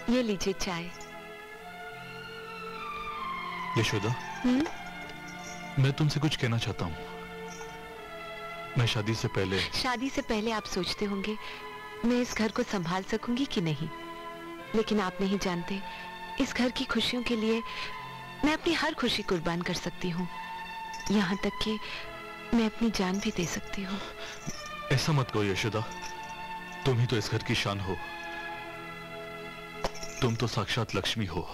ये लीजिए चाय। यशोदा हम्म? मैं तुमसे कुछ कहना चाहता हूँ। मैं शादी से पहले शादी से पहले आप सोचते होंगे मैं इस घर को संभाल सकूँगी कि नहीं? लेकिन आप नहीं जानते इस घर की खुशियों के लिए मैं अपनी हर खुशी कुर्बान कर सकती हूँ। यहाँ तक कि मैं अपनी जान भी दे सकती हूँ। ऐसा मत कहो यशोदा। तुम ही तो इस घर की शान हो। तुम तो साक्षात लक्ष्मी हो।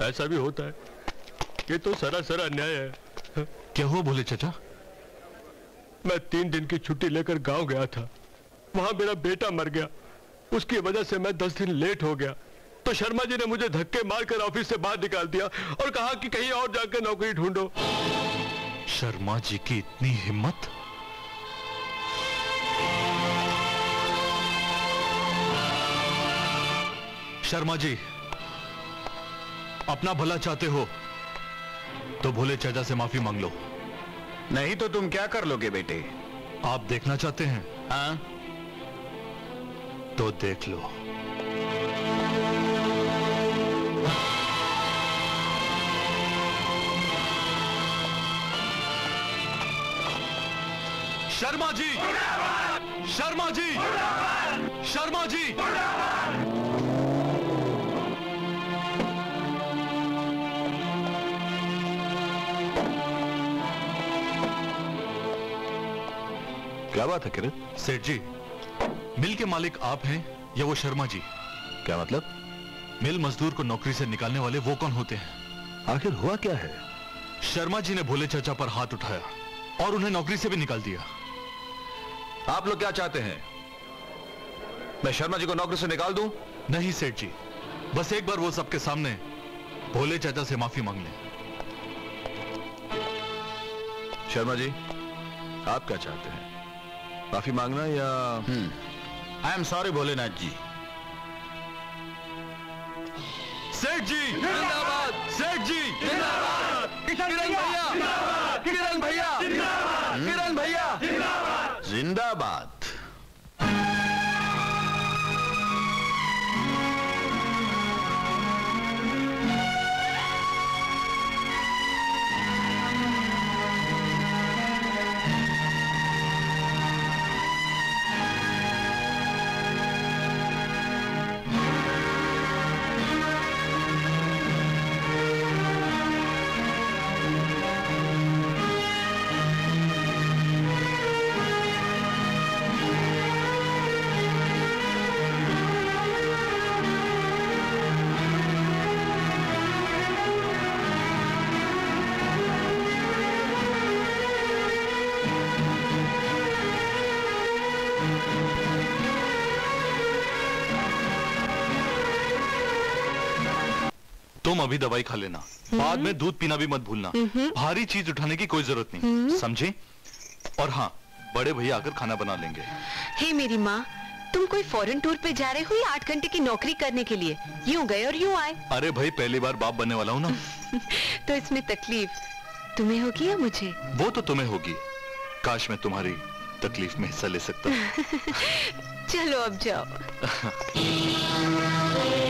ऐसा भी होता है ये तो सरासर अन्याय है। क्या हुआ बोले चाचा? मैं तीन दिन की छुट्टी लेकर गाँव गया था। वहाँ मेरा बेटा मर गया। उसकी वजह से मैं दस दिन लेट हो गया। तो शर्मा जी ने मुझे धक्के मारकर ऑफ़िस से बाहर निकाल दिया और कहा कि कहीं और जाकर नौकरी ढूंढो। शर्मा जी की इतनी हिम्मत? शर्मा जी अपना भला चाहते हो तो भोले चाचा से माफ़ी मांग लो। नहीं तो तुम क्या कर लोगे बेटे? आप देखना चाहते हैं? हाँ। तो देख लो। शर्मा जी! शर्मा जी! शर्मा जी! क्या बात है किरण? सेठ जी मिल के मालिक आप हैं या वो शर्मा जी? क्या मतलब? मिल मजदूर को नौकरी से निकालने वाले वो कौन होते हैं? आखिर हुआ क्या है? शर्मा जी ने भोले चाचा पर हाथ उठाया और उन्हें नौकरी से भी निकाल दिया। आप लोग क्या चाहते हैं? मैं शर्मा जी को नौकरी से निकाल दूँ? नहीं सेठ जी। बस एक बार वो सबके सामने भोले चाचा से माफ़ी मांग लें। शर्मा जी आप क्या चाहते हैं? माफ़ी मांगना या I am sorry Bholenath ji सेठ जी जिंदाबाद सेठ जी जिंदाबाद किरण भैया किरण भैया किरण भैया जिंदाबाद तुम अभी दवाई खा लेना। बाद में दूध पीना भी मत भूलना। भारी चीज़ उठाने की कोई ज़रूरत नहीं। समझे? और हाँ बड़े भैया आकर खाना बना लेंगे। हे मेरी माँ तुम कोई फॉरेन टूर पे जा रहे हो या आठ घंटे की नौकरी करने के लिए? यूँ गए और यूँ आए। अरे भाई पहली बार बाप बनने वाला हूँ ना। तो इसमें तकलीफ़ तुम्हें होगी या मुझे? वो तो तुम्हें होगी। काश मैं तुम्हारी तकलीफ़ में हिस्सा ले सकता। चलो अब जाओ।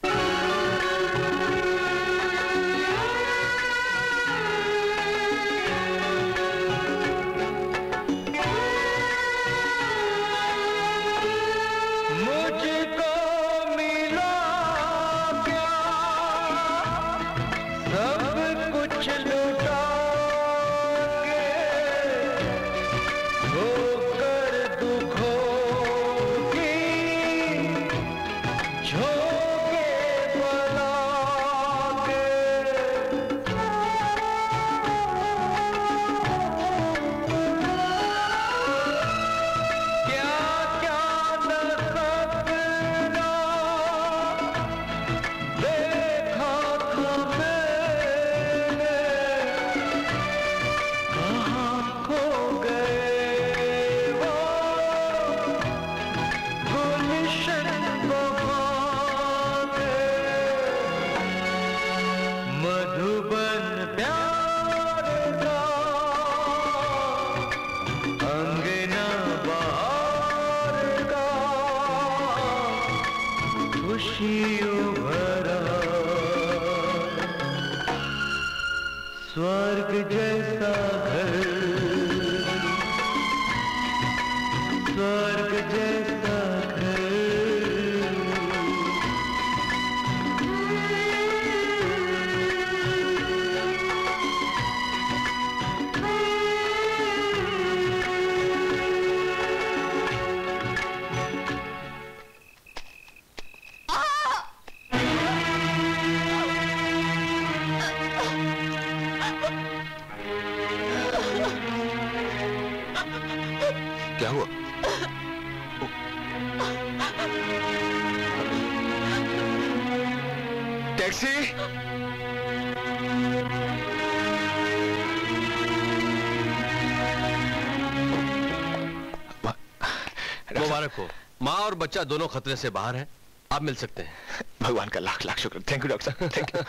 बच्चा दोनों खतरे से बाहर है। आप मिल सकते हैं। भगवान का लाख लाख शुक्र। थैंक यू डॉक्टर साहब थैंक यू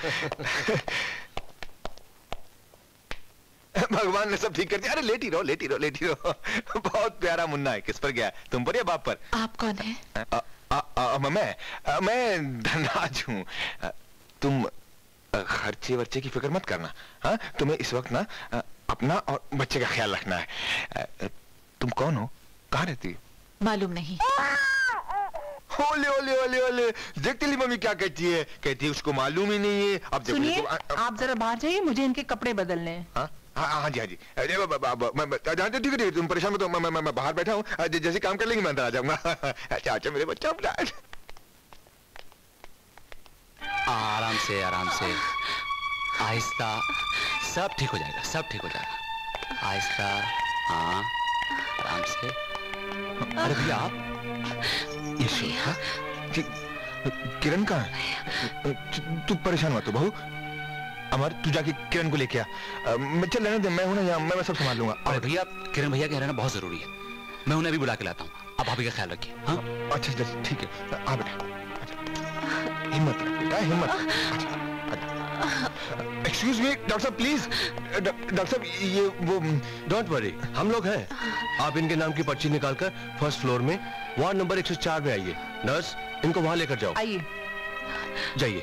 भगवान ने सब ठीक कर दिया। अरे लेटी रहो लेटी रहो लेटी रहो। बहुत प्यारा मुन्ना है। किस पर गया? तुम पर या बाप पर? आप कौन है? आ, आ, आ, मैं आ, मैं धनराज हूँ। तुम खर्चे वर्चे की फ़िक्र मत करना। हाँ तुम्हें इस वक्त ना अपना और बच्चे का ख्याल रखना है। तुम कौन हो? कहाँ रहती हो? मालूम नहीं। ओले ओले ओले ओले। देखती ली मम्मी क्या कहती है? कहती है उसको मालूम ही नहीं है। अब देखो सुनिए आप जरा बाहर जाइए मुझे इनके कपड़े बदलने हैं। हाँ? हाँ हाँ जी हाँ जी। मैं- हाँ, ठीक है तुम परेशान मत हो मैं मैं- मैं मैं बाहर बैठा हूँ। जैसे काम कर लेंगे मैं अंदर आ जाऊँगा। अच्छा अच्छा मेरे बच्चा आराम से आराम से। आहिस्ता सब ठीक हो जाएगा सब ठीक हो जाएगा। आहिस्ता हाँ आराम से। अरे भैया आप? किरण कहाँ तू- तू परेशान मत हो बहू अमर तू जाके किरण को लेके आ मैं चल रहने दे मैं हूँ ना यहाँ मैं मैं सब संभाल लूँगा और भैया किरण भैया का रहना बहुत ज़रूरी है मैं उन्हें भी बुला के लाता हूँ आप भाभी का ख्याल रखिए हाँ अच्छा अच्छा ठीक है आ बेटा हिम्मत रख बेटा हिम्मत एक्सक्यूज मी डॉक्टर साहब प्लीज़ डॉक्टर साहब ये वो डोंट वरी हम लोग हैं. आप इनके नाम की पर्ची निकालकर फ़र्स्ट फ्लोर में वार्ड नंबर 104 में आइए. नर्स इनको वहाँ लेकर जाओ. आइए. जाइए.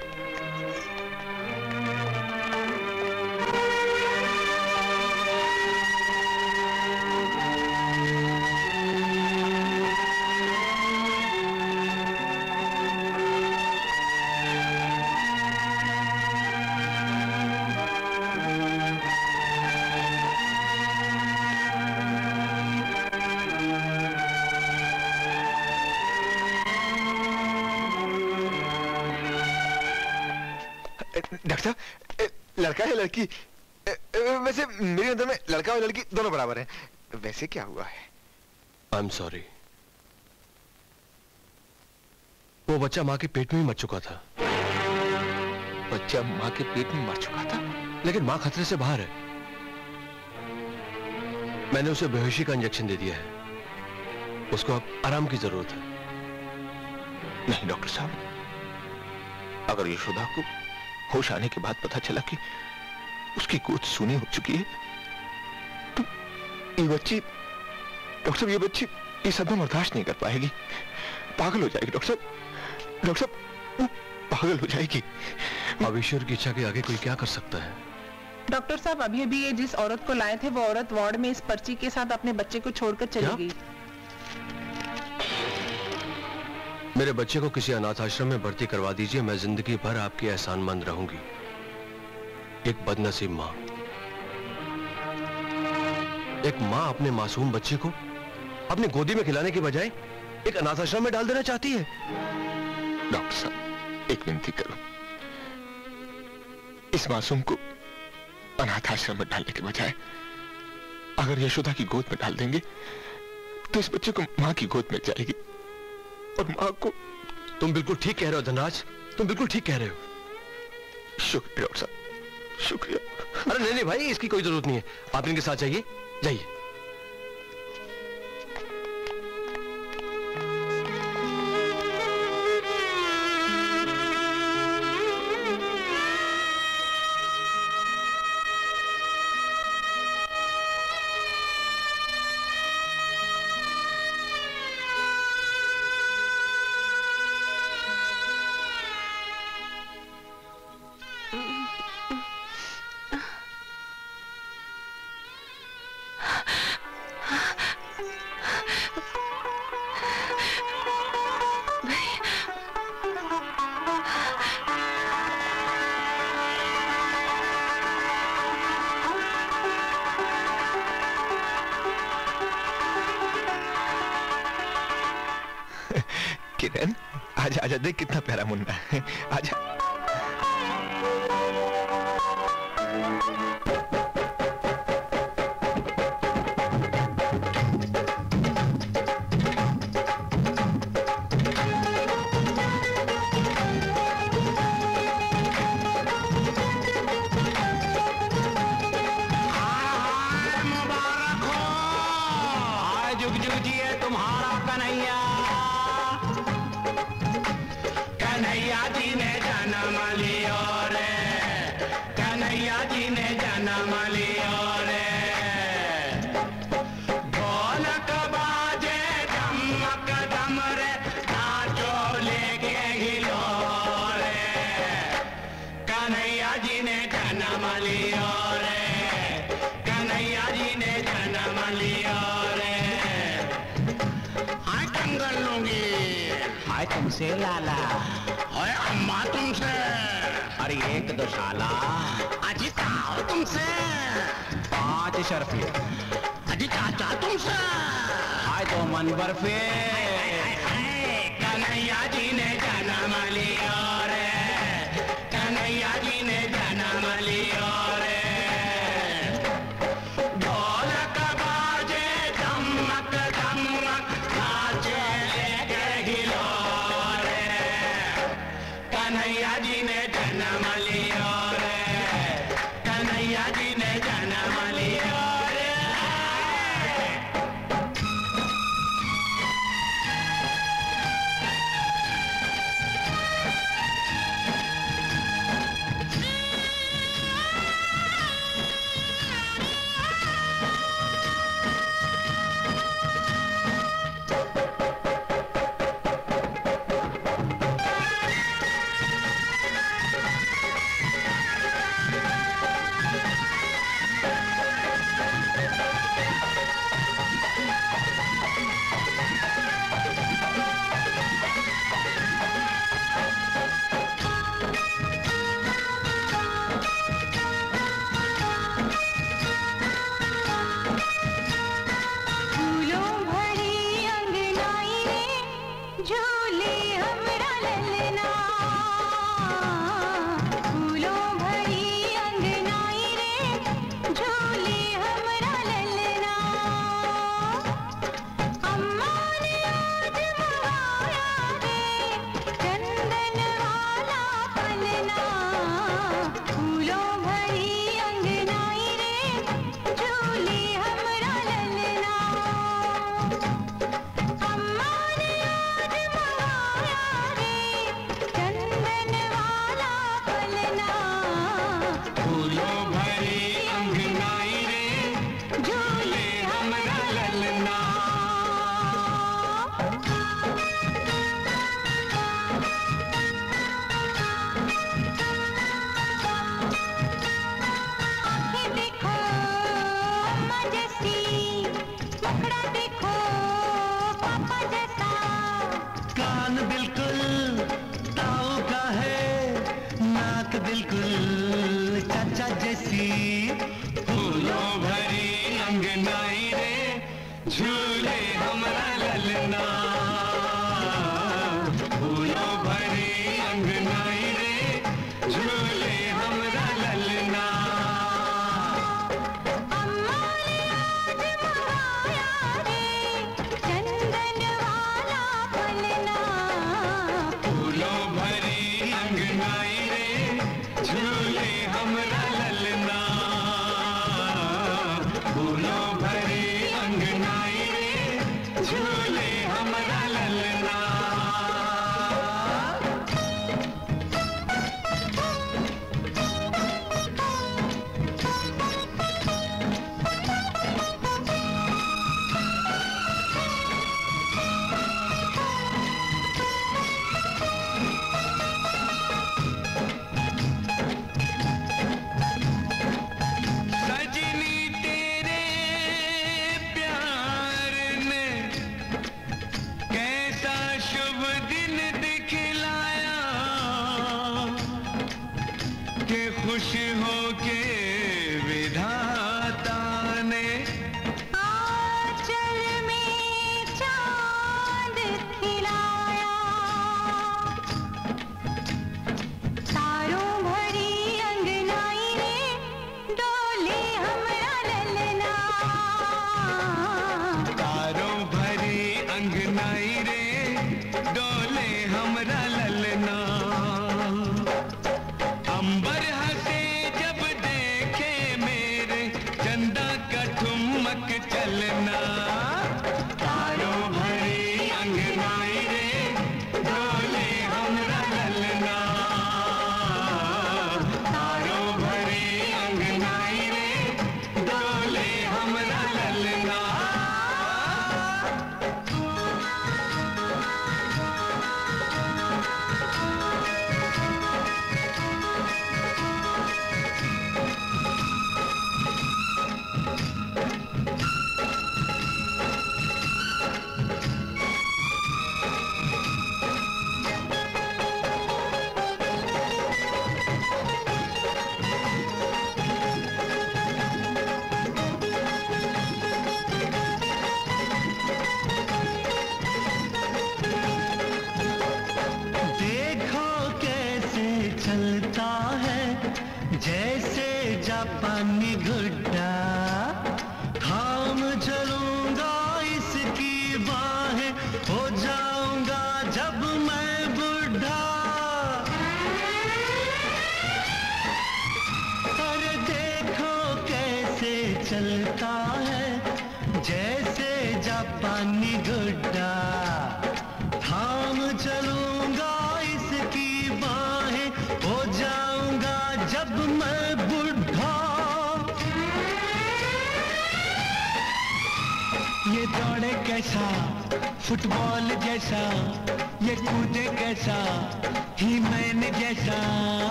डॉक्टर लड़का। या लड़की eh, eh, वैसे मेरी नज़र में लड़का और लड़की दोनों बराबर हैं। वैसे क्या हुआ है? आई एम सॉरी वो बच्चा माँ के पेट में ही मर चुका था। बच्चा माँ के पेट में मर चुका था? लेकिन माँ खतरे से बाहर है। मैंने उसे बेहोशी का इंजेक्शन दे दिया है। उसको अब आराम की ज़रूरत है। नहीं डॉक्टर साहब। अगर यशोदा को होश आने के बाद पता चला कि उसकी गोद सूनी हो चुकी है। तो ये बच्ची डॉक्टर साहब ये बच्ची ये सदमा बर्दाश्त नहीं कर पाएगी। पागल हो जाएगी डॉक्टर साहब। डॉक्टर साहब वो पागल हो जाएगी। अब ईश्वर की इच्छा के आगे कोई क्या कर सकता है? डॉक्टर साहब अभी अभी ये जिस औरत को लाए थे वो औरत वार्ड में इस पर्ची के साथ अपने बच्चे को छोड़कर चली गई। मेरे बच्चे को किसी अनाथ आश्रम में भर्ती करवा दीजिए, मैं ज़िंदगी भर आपकी एहसानमंद रहूँगी। एक बदनसीब माँ। एक माँ अपने मासूम बच्चे को अपनी गोदी में खिलाने के बजाय एक अनाथ आश्रम में डाल देना चाहती है। डॉक्टर साहब, एक विनती करो। इस मासूम को अनाथ आश्रम में डालने के बजाय अगर यशोदा की गोद में डाल देंगे तो इस बच्चे को माँ की गोद मिल जाएगी। और माँ को तुम बिल्कुल ठीक कह रहे हो धनराज। तुम बिल्कुल ठीक कह रहे हो। शुक्रिया, डॉक्टर साहब। शुक्रिया। अरे नहीं नहीं भाई, इसकी कोई ज़रूरत नहीं है। आप इनके साथ जाइए। जाइए।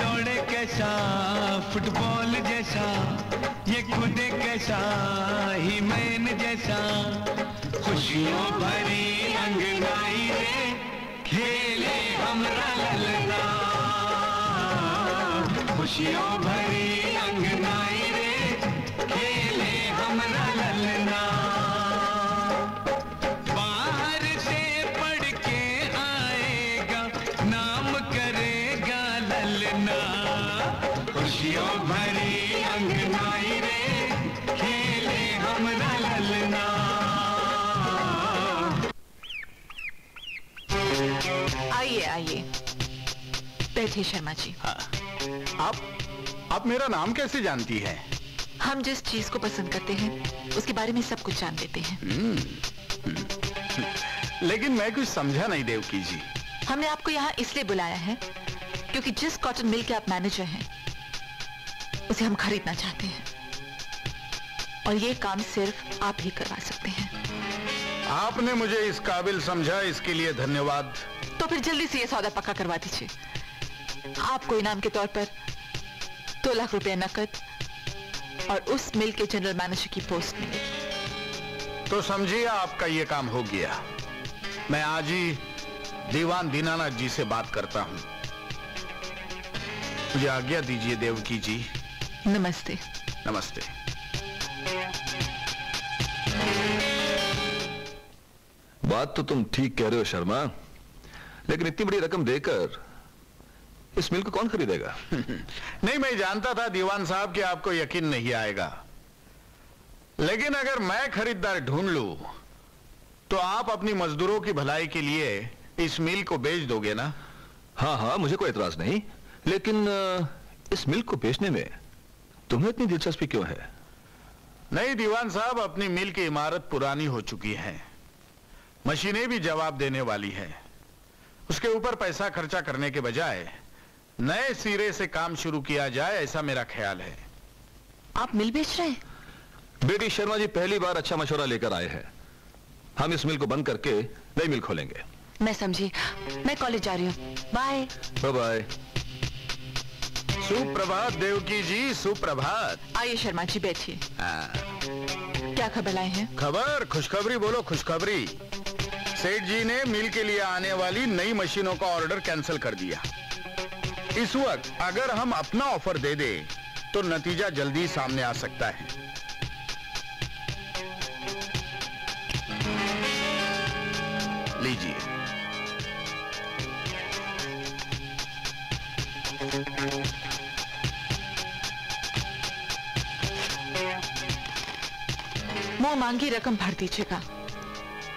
दौड़े कैसा? फुटबॉल जैसा। ये खुद कैसा? ही मैन जैसा। खुशियों भरी अंगनाई रे, खेले हमरा ललना खुशियों भरी बैठिए शर्मा जी। आप आप मेरा नाम कैसे जानती हैं? हम जिस चीज़ को पसंद करते हैं उसके बारे में सब कुछ जान लेते हैं। लेकिन मैं कुछ समझा नहीं देवकी जी। हमने आपको यहाँ इसलिए बुलाया है क्योंकि जिस कॉटन मिल के आप मैनेजर हैं उसे हम खरीदना चाहते हैं। और ये काम सिर्फ़ आप ही करवा सकते हैं। आपने मुझे इस काबिल समझा इसके लिए धन्यवाद। तो फिर जल्दी से ये सौदा पक्का करवा दीजिए। आपको इनाम के तौर पर दो लाख रुपए नकद और उस मिल के जनरल मैनेजर की पोस्ट। मिली तो समझिए आपका ये काम हो गया। मैं आज ही दीवान दीनानाथ जी से बात करता हूँ। मुझे आज्ञा दीजिए देवकी जी। नमस्ते। नमस्ते। बात तो तुम ठीक कह रहे हो शर्मा लेकिन इतनी बड़ी रकम देकर इस मिल को कौन खरीदेगा? नहीं मैं जानता था दीवान साहब कि आपको यकीन नहीं आएगा। लेकिन अगर मैं खरीदार ढूंढ लू तो आप अपनी मजदूरों की भलाई के लिए इस मिल को बेच दोगे ना? हाँ हाँ मुझे कोई एतराज़ नहीं। लेकिन इस मिल को बेचने में तुम्हें इतनी दिलचस्पी क्यों है? नहीं दीवान साहब अपनी मिल की इमारत पुरानी हो चुकी है। मशीनें भी जवाब देने वाली है। उसके ऊपर पैसा खर्चा करने के बजाय नए सिरे से काम शुरू किया जाए ऐसा मेरा ख्याल है। आप मिल बेच रहे हैं? बेटी शर्मा जी पहली बार अच्छा मशवरा लेकर आए हैं। हम इस मिल को बंद करके नई मिल खोलेंगे। मैं समझी। मैं कॉलेज जा रही हूँ। बाय। बाय बाय सुप्रभात देवकी जी सुप्रभात। आइए शर्मा जी बैठिए। क्या खबर लाए हैं? खबर? खुशखबरी बोलो खुशखबरी। सेठ जी ने मिल के लिए आने वाली नई मशीनों का ऑर्डर कैंसिल कर दिया। इस वक्त अगर हम अपना ऑफ़र दे दे तो नतीजा जल्दी सामने आ सकता है। लीजिए। मुँह मांगी रकम भर दीजिएगा।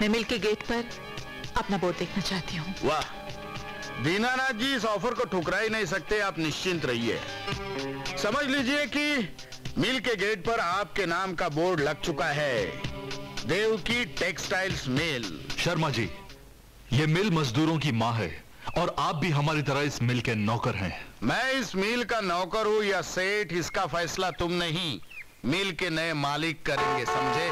मैं मिल के गेट पर अपना बोर्ड देखना चाहती हूँ। वाह। दीनानाथ जी इस ऑफ़र को ठुकरा ही नहीं सकते आप निश्चिंत रहिए। समझ लीजिए कि मिल के गेट पर आपके नाम का बोर्ड लग चुका है। देव की टेक्सटाइल्स मिल। शर्मा जी ये मिल मजदूरों की माँ है और आप भी हमारी तरह इस मिल के नौकर हैं। मैं इस मिल का नौकर हूँ या सेठ इसका फैसला तुम नहीं। मिल के नए मालिक करेंगे समझे?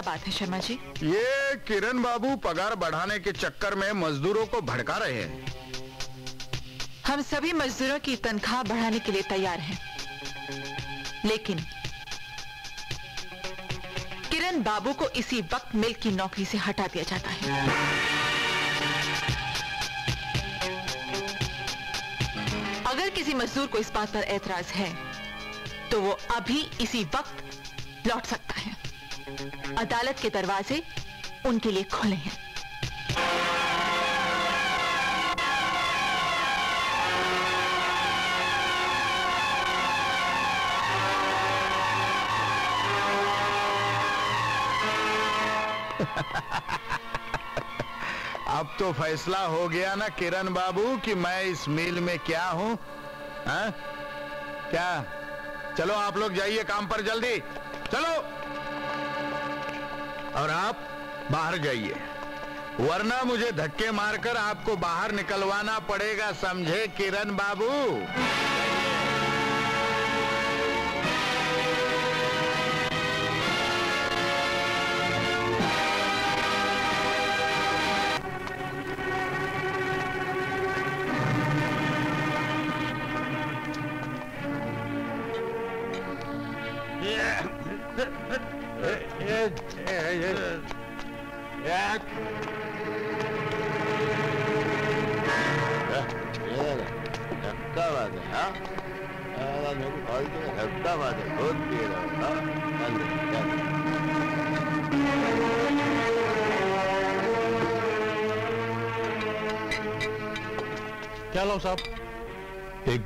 क्या बात है शर्मा जी? ये किरण बाबू पगार बढ़ाने के चक्कर में मजदूरों को भड़का रहे हैं। हम सभी मजदूरों की तनख्वाह बढ़ाने के लिए तैयार हैं। लेकिन किरण बाबू को इसी वक्त मिल की नौकरी से हटा दिया जाता है। अगर किसी मजदूर को इस बात पर एतराज़ है तो वो अभी इसी वक्त लौट सकता है। अदालत के दरवाजे उनके लिए खुले हैं। अब तो फैसला हो गया ना किरण बाबू कि मैं इस मिल में क्या हूँ? हाँ? क्या? चलो आप लोग जाइए काम पर जल्दी। चलो! और आप बाहर जाइए वरना मुझे धक्के मारकर आपको बाहर निकलवाना पड़ेगा, समझे किरण बाबू?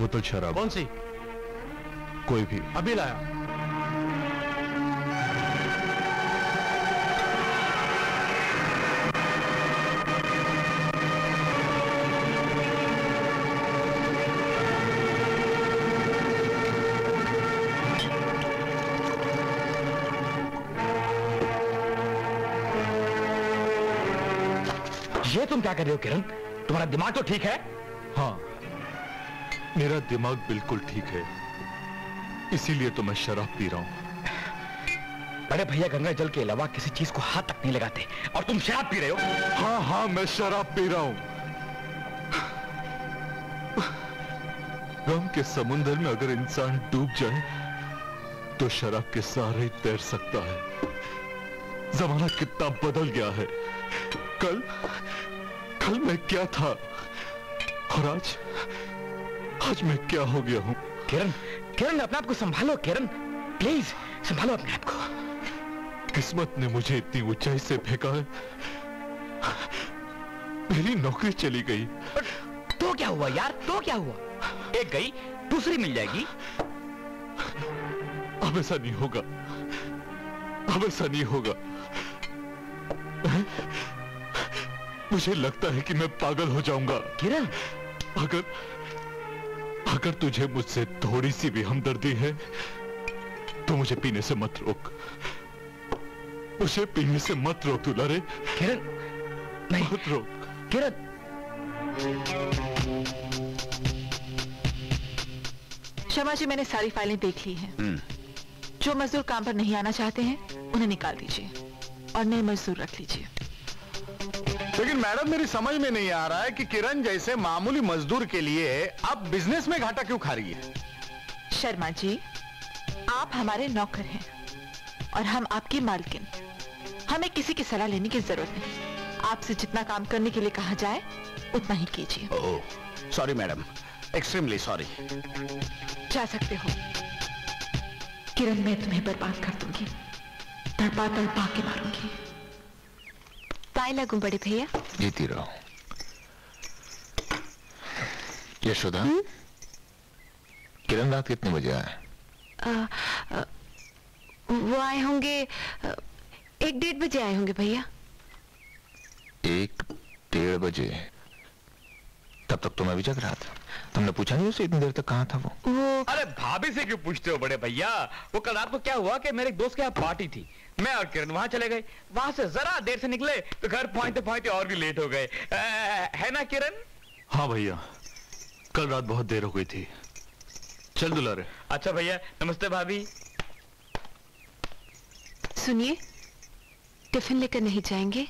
बोतल शराब। कौन सी? कोई भी। अभी लाया। ये तुम क्या कर रहे हो किरण? तुम्हारा दिमाग तो ठीक है? हाँ मेरा दिमाग बिल्कुल ठीक है। इसीलिए तो मैं शराब पी रहा हूँ। बड़े भैया गंगा जल के अलावा किसी चीज़ को हाथ तक नहीं लगाते और तुम शराब पी रहे हो। हाँ हाँ मैं शराब पी रहा हूँ। गम के समुंदर में अगर इंसान डूब जाए तो शराब के सहारे ही तैर सकता है। जमाना कितना बदल गया है। कल कल मैं क्या था? और आज? आज मैं क्या हो गया हूँ? किरण किरण अपने आप को संभालो किरण। प्लीज़ संभालो अपने आप को। किस्मत ने मुझे इतनी ऊंचाई से फेंका है। मेरी नौकरी चली गई। तो क्या हुआ यार? तो क्या हुआ? एक गई दूसरी मिल जाएगी। अब ऐसा नहीं होगा। अब ऐसा नहीं होगा। मुझे लगता है कि मैं पागल हो जाऊँगा। किरण। अगर अगर तुझे मुझसे थोड़ी सी भी हमदर्दी है तो मुझे पीने से मत रोक। मुझे पीने से मत रोक तू लरे किरण नहीं। मत रोक। किरण। शर्मा जी मैंने सारी फाइलें देख ली हैं। जो मजदूर काम पर नहीं आना चाहते हैं उन्हें निकाल दीजिए और नए मजदूर रख लीजिए। लेकिन मैडम मेरी समझ में नहीं आ रहा है कि किरण जैसे मामूली मजदूर के लिए आप बिज़नेस में घाटा क्यों खा रही है? शर्मा जी आप हमारे नौकर हैं और हम आपकी मालकिन। हमें किसी की सलाह लेने की ज़रूरत नहीं। आपसे जितना काम करने के लिए कहा जाए उतना ही कीजिए। सॉरी मैडम एक्सट्रीमली सॉरी जा सकते हो। किरण मैं तुम्हें बर्बाद कर दूँगी। तड़पा तड़पा के मारूँगी। पाए गुंबड़ी बड़े भैया। जीती रहो। यशोदा किरण रात कितने बजे आए? वो आए होंगे एक डेढ़ बजे आए होंगे भैया। एक डेढ़ बजे। तब तक तो मैं भी जग रहा था। तुमने पूछा नहीं उसे इतनी देर तक कहाँ था वो? वो अरे भाभी से क्यों पूछते हो बड़े भैया? वो कल रात को क्या हुआ कि मेरे एक दोस्त के यहाँ पार्टी थी? मैं और किरण वहाँ चले गए। वहाँ से जरा देर से निकले तो घर पहुँचते पहुँचते और भी लेट हो गए। आ, है ना किरण? हाँ भैया कल रात बहुत देर हो गई थी। चल दुलारे। अच्छा भैया नमस्ते भाभी। सुनिए टिफ़िन लेकर नहीं जाएँगे?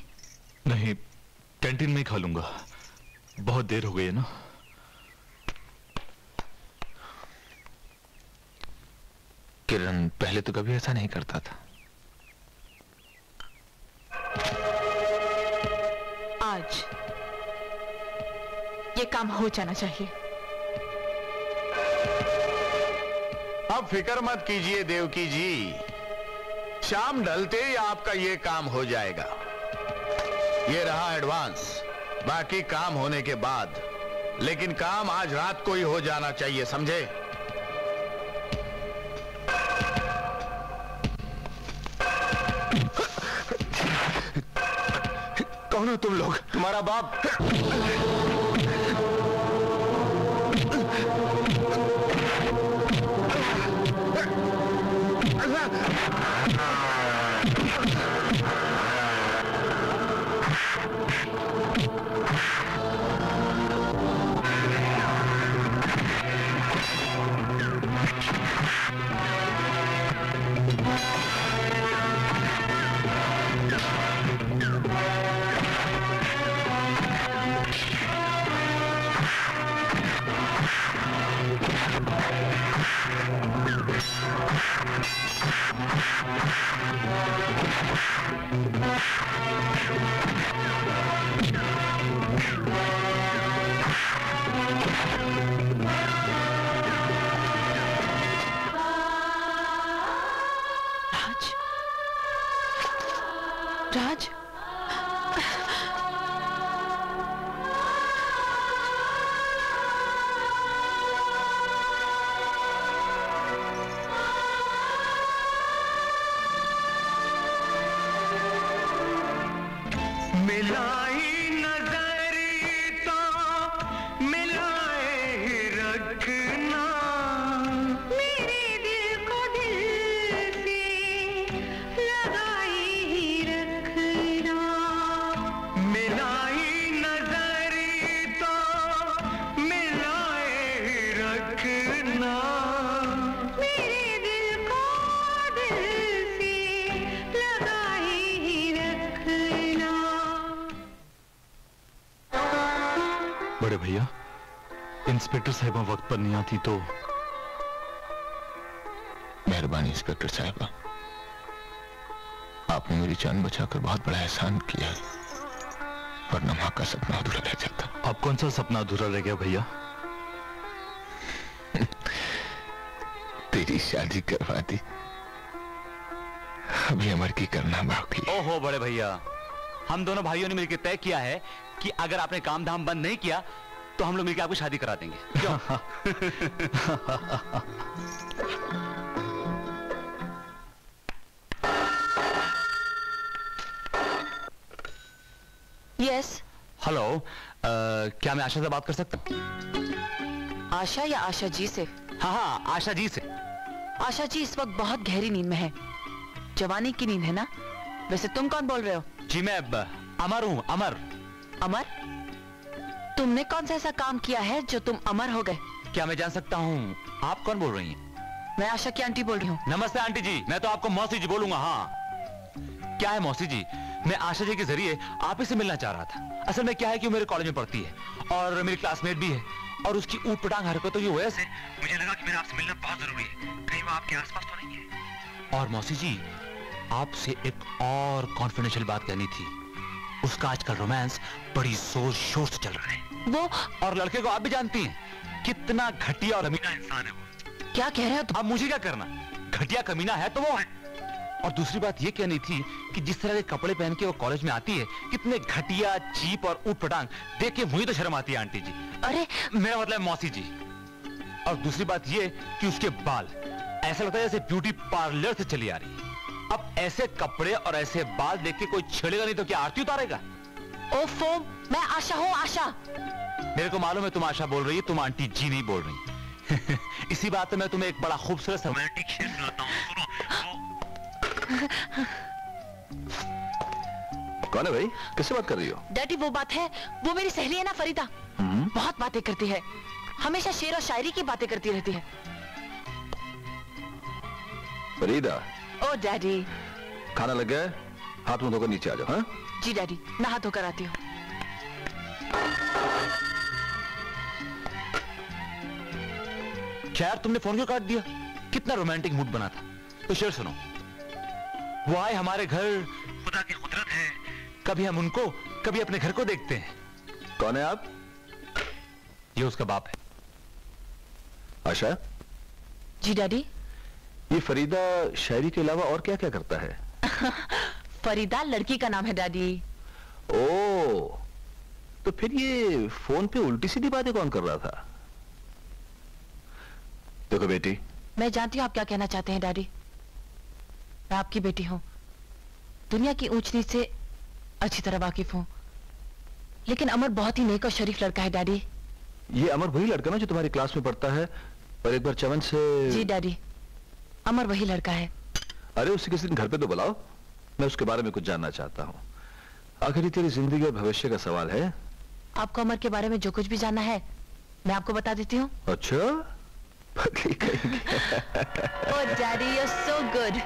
नहीं कैंटीन में ही खा लूँगा। बहुत देर हो गई है ना? किरण पहले तो कभी ऐसा नहीं करता था। आज ये काम हो जाना चाहिए। अब फ़िक्र मत कीजिए देवकी जी। शाम ढलते ही आपका ये काम हो जाएगा। ये रहा एडवांस बाकी काम होने के बाद। लेकिन काम आज रात को ही हो जाना चाहिए समझे? हो तुम लोग? तुम्हारा बाप। इंस्पेक्टर साहिबा वक्त पर नहीं आती तो? मेहरबानी इंस्पेक्टर साहबा। आपने मेरी जान बचाकर बहुत बड़ा एहसान किया है। वरना माँ का सपना अधूरा रह जाता। अब कौन सा सपना अधूरा रह गया भैया? तेरी शादी करवा दी। अभी अमर की करना बाकी ओहो बड़े भैया हम दोनों भाइयों ने मिलकर तय किया है कि अगर आपने काम धाम बंद नहीं किया तो हम लोग मिलकर आपको शादी करा देंगे। क्यों? यस हेलो अ, क्या मैं आशा से बात कर सकता हूँ? आशा या आशा जी से? हाँ हाँ आशा जी से। आशा जी इस वक्त बहुत गहरी नींद में है। जवानी की नींद है ना? वैसे तुम कौन बोल रहे हो? जी मैं अमर हूँ अमर। अमर? तुमने कौन सा ऐसा काम किया है जो तुम अमर हो गए? क्या मैं जान सकता हूँ? आप कौन बोल रही हैं? मैं आशा की आंटी बोल रही हूँ। नमस्ते आंटी जी मैं तो आपको मौसी जी बोलूँगा हाँ। क्या है मौसी जी? मैं आशा जी के ज़रिए आप ही से मिलना चाह रहा था। असल में क्या है कि वो मेरे कॉलेज में पढ़ती है और मेरी क्लासमेट भी है और उसकी ऊट पटांग हरकतों की वजह से मुझे लगा कि मेरा आपसे मिलना बहुत ज़रूरी है। कहीं वो आपके आसपास तो नहीं है। और मौसी जी आपसे एक और कॉन्फिडेंशियल बात कहनी थी। उसका आजकल रोमांस बड़ी ज़ोर शोर से चल रहा है। वो और लड़के को आप भी जानती हैं कितना घटिया और अमीना इंसान है वो। क्या कह रहे हो तुम? अब मुझे क्या करना? घटिया कमीना है तो वो है। और दूसरी बात ये कहनी थी कि जिस तरह के कपड़े पहन के वो कॉलेज में आती है कितने घटिया चीप और ऊट पटांग देख के मुझे तो शर्म आती है आंटी जी। अरे। मेरा मतलब मौसी जी। और दूसरी बात ये कि उसके बाल ऐसा लगता है जैसे ब्यूटी पार्लर से चली आ रही है। अब ऐसे कपड़े और ऐसे बाल देख के कोई छेड़ेगा नहीं तो क्या आरती उतारेगा? ओफो मैं आशा हूँ आशा। मेरे को मालूम है तुम आशा बोल रही है तुम आंटी जी नहीं बोल रही। इसी बात पे मैं तुम्हें एक बड़ा खूबसूरत रोमांटिक शेर सुनाता हूँ कौन है भाई? किससे बात कर रही हो? डैडी वो बात है। वो मेरी सहेली है ना फरीदा। बहुत बातें करती है। हमेशा शेर और शायरी की बातें करती रहती है। फरीदा ओ डैडी खाना लग गया है? हाथ मुँह धोकर नीचे आ जाओ हाँ? जी डैडी नहा धोकर आती हूँ। खैर तुमने फ़ोन क्यों काट दिया? कितना रोमांटिक मूड बना था। तो शेर सुनो। वो आए हमारे घर। खुदा की कुदरत है। कभी हम उनको कभी अपने घर को देखते हैं। कौन है आप? ये उसका बाप है। आशा? जी डैडी ये फरीदा शायरी के अलावा और क्या क्या करता है? फरीदा लड़की का नाम है डैडी ओ तो फिर ये फ़ोन पे उल्टी सीधी बातें कौन कर रहा था? देखो बेटी। मैं जानती हूँ आप क्या कहना चाहते हैं डैडी मैं आपकी बेटी हूँ। दुनिया की ऊंच नीच से अच्छी तरह वाकिफ हूँ। लेकिन अमर बहुत ही नेक और शरीफ लड़का है डैडी ये अमर वही लड़का ना जो तुम्हारी क्लास में पढ़ता है पर एक बार चमन से जी डैडी अमर वही लड़का है। अरे उसे किसी दिन घर पे तो बुलाओ। मैं उसके बारे में कुछ जानना चाहता हूँ। आखिर तेरी ज़िंदगी और भविष्य का सवाल है? आपको अमर के बारे में जो कुछ भी जानना है मैं आपको बता देती हूँ। अच्छा? गुड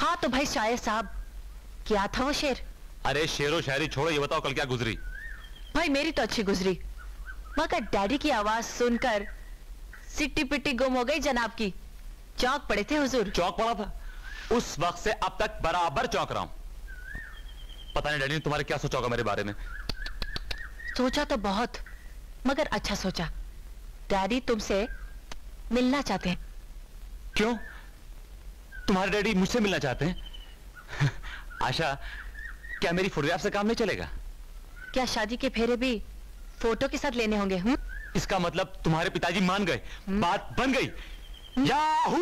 हाँ तो भाई शायर साहब क्या था वो शेर? अरे शेरो शायरी छोड़ो ये बताओ कल क्या गुजरी? भाई मेरी तो अच्छी गुजरी। मगर डैडी की आवाज़ सुनकर सिट्टी पिट्टी गुम हो गई जनाब की। चौक पड़े थे हुजूर। चौक पड़ा था? उस वक्त से अब तक बराबर चौक रहा हूँ। पता नहीं डैडी तुम्हारे क्या सोचा होगा मेरे बारे में? सोचा तो बहुत मगर अच्छा सोचा। डैडी तुमसे मिलना चाहते हैं। क्यों? तुम्हारे डैडी मुझसे मिलना चाहते हैं? आशा क्या मेरी फोटोग्राफ से काम नहीं चलेगा? क्या शादी के फेरे भी फ़ोटो के साथ लेने होंगे हूँ इसका मतलब तुम्हारे पिताजी मान गए बात बन गई। याहू!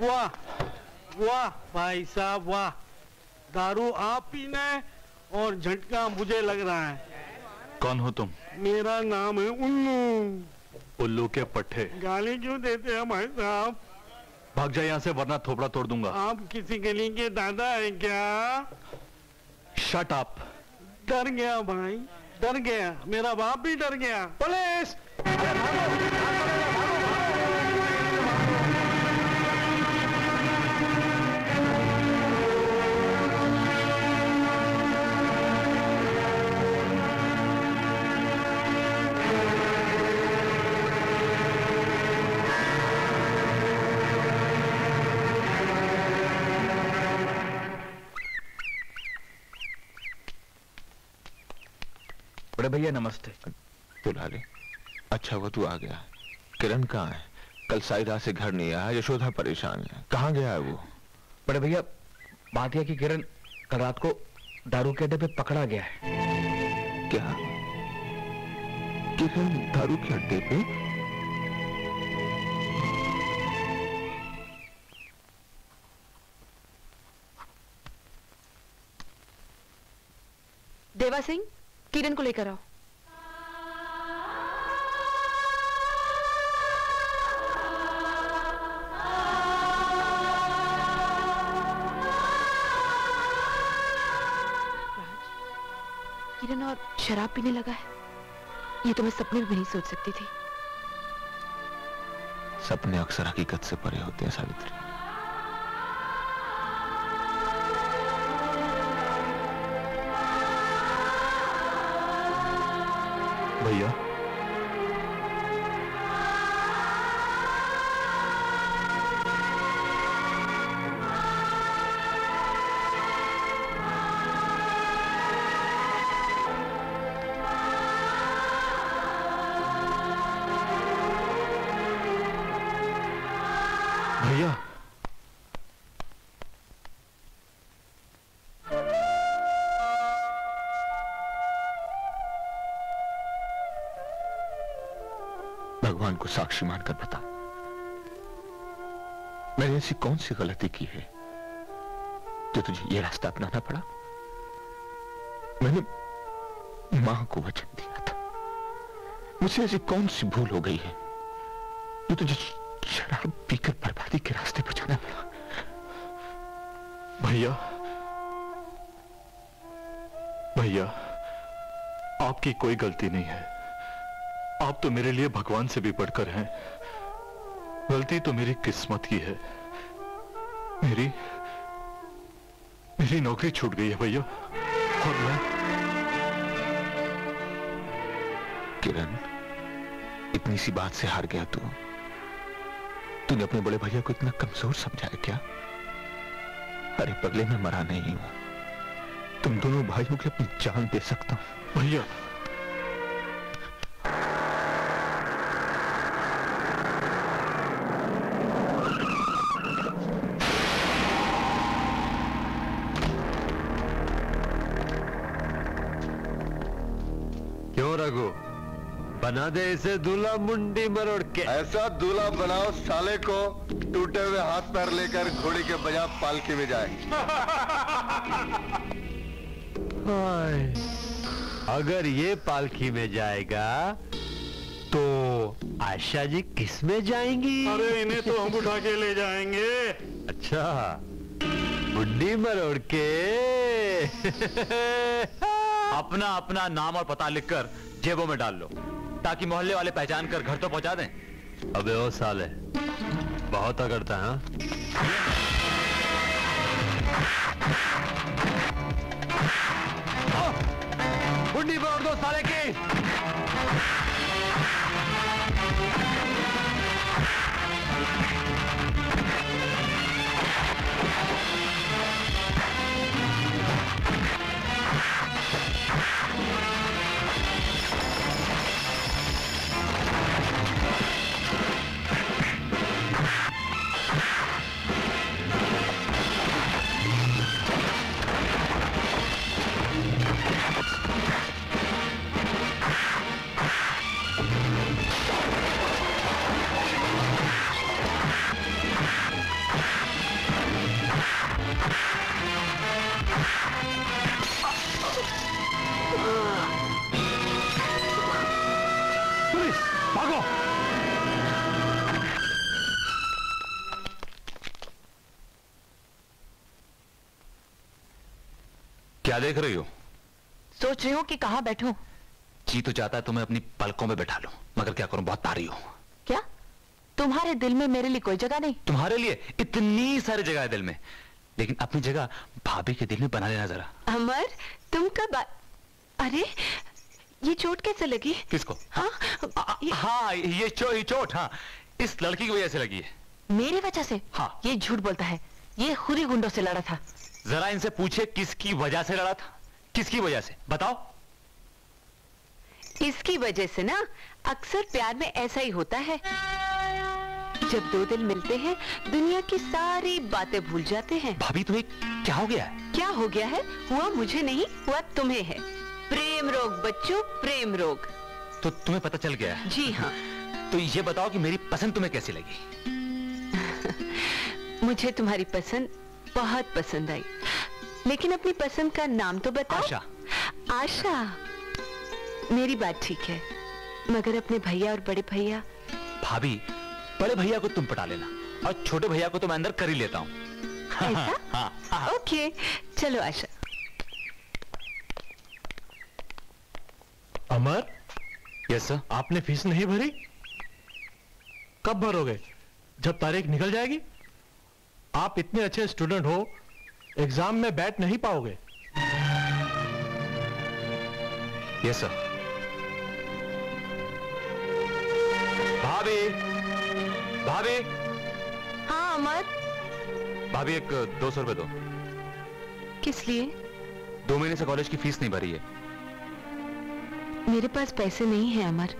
वाह वाह भाई साहब वाह। दारू आप पीना है और झटका मुझे लग रहा है। कौन हो तुम? मेरा नाम है उल्लू। उल्लू के पट्टे। गाली क्यों देते हैं भाई साहब? भाग जाए यहाँ से वरना थोपड़ा तोड़ दूँगा। आप किसी गली के दादा है क्या? शट अप डर गया भाई डर गया। मेरा बाप भी डर गया। पुलिस! इसलिए नमस्ते। बुला ले अच्छा वो तू आ गया। किरण कहाँ है? कल साई से घर नहीं आया यशोधा परेशान है। कहाँ गया है वो? बड़े भैया बात यह कि किरण कल रात को दारू के अड्डे पे पकड़ा गया है। क्या? किरण दारू के अड्डे पे? देवा सिंह किरण को लेकर आओ। और शराब पीने लगा है? ये तो मैं सपने भी नहीं सोच सकती थी। सपने अक्सर हकीकत से परे होते हैं सावित्री। भैया भैया साक्षी मानकर बता मैंने ऐसी कौन सी गलती की है जो तुझे यह रास्ता अपनाना पड़ा? मैंने माँ को वचन दिया था। मुझसे ऐसी कौन सी भूल हो गई है जो तुझे शराब पीकर बर्बादी के रास्ते पर जाना पड़ा? भैया भैया, आपकी कोई गलती नहीं है। आप तो मेरे लिए भगवान से भी बढ़कर हैं। गलती तो मेरी किस्मत की है। मेरी मेरी नौकरी छूट गई है भैया। और मैं किरण, इतनी सी बात से हार गया तू। तूने अपने बड़े भैया को इतना कमज़ोर समझा है क्या? अरे पगले में मरा नहीं हूँ। तुम दोनों भाइयों के अपनी जान दे सकता हूँ। भैया बना दे इसे दूल्हा मुंडी मरोड़ के। ऐसा दूल्हा बनाओ साले को टूटे हुए हाथ पैर लेकर घोड़ी के बजा पालकी में जाए। अगर ये पालकी में जाएगा तो आशा जी किसमें जाएँगी? अरे इन्हें तो हम उठा के ले जाएँगे। अच्छा मुंडी मरोड़ के। अपना अपना नाम और पता लिखकर जेबों में डाल लो। ताकि मोहल्ले वाले पहचान कर घर तो पहुँचा दें। अबे ओ साले बहुत अगड़ता है हाँ? मुंडी दो साले की। देख रही हो। सोच रही हूँ कि कहाँ बैठूं। जी तो चाहता है तुम्हें अपनी पलकों में बैठा लूँ। मगर क्या करूँ बहुत तारी हो। क्या? तुम्हारे दिल में मेरे लिए कोई जगह नहीं? तुम्हारे लिए इतनी सारी जगह है दिल में। लेकिन अपनी जगह भाभी के दिल में बना लेना जरा। अमर तुम कब आ... अरे ये चोट कैसे लगी? किसको? हाँ? हाँ ये चो, ये चोट हाँ। इस लड़की की वजह से लगी है। मेरी वजह से? हाँ। ये झूठ बोलता है। ये खुरी गुंडों से लड़ा था। जरा इनसे पूछे किसकी वजह से लड़ा था? किसकी वजह से? बताओ। इसकी वजह से ना अक्सर प्यार में ऐसा ही होता है। जब दो दिल मिलते हैं दुनिया की सारी बातें भूल जाते हैं। भाभी तुम्हें क्या हो गया है? क्या हो गया है? हुआ मुझे नहीं हुआ तुम्हें है। प्रेम रोग बच्चों प्रेम रोग। तो तुम्हें पता चल गया है? जी हाँ। तो ये बताओ कि मेरी पसंद तुम्हें कैसी लगी? मुझे तुम्हारी पसंद बहुत पसंद आई। लेकिन अपनी पसंद का नाम तो बताओ। आशा। आशा। मेरी बात ठीक है मगर अपने भैया और बड़े भैया। भाभी बड़े भैया को तुम पटा लेना और छोटे भैया को तो मैं अंदर कर ही लेता हूँ। ऐसा? हाँ, हाँ। ओके चलो आशा। अमर? यस सर आपने फ़ीस नहीं भरी? कब भरोगे? जब तारीख निकल जाएगी? आप इतने अच्छे स्टूडेंट हो एग्ज़ाम में बैठ नहीं पाओगे। यस सर भाभी भाभी। हाँ अमर। भाभी एक दो सौ रुपए दो। किस लिए? दो महीने से कॉलेज की फ़ीस नहीं भरी है। मेरे पास पैसे नहीं है अमर।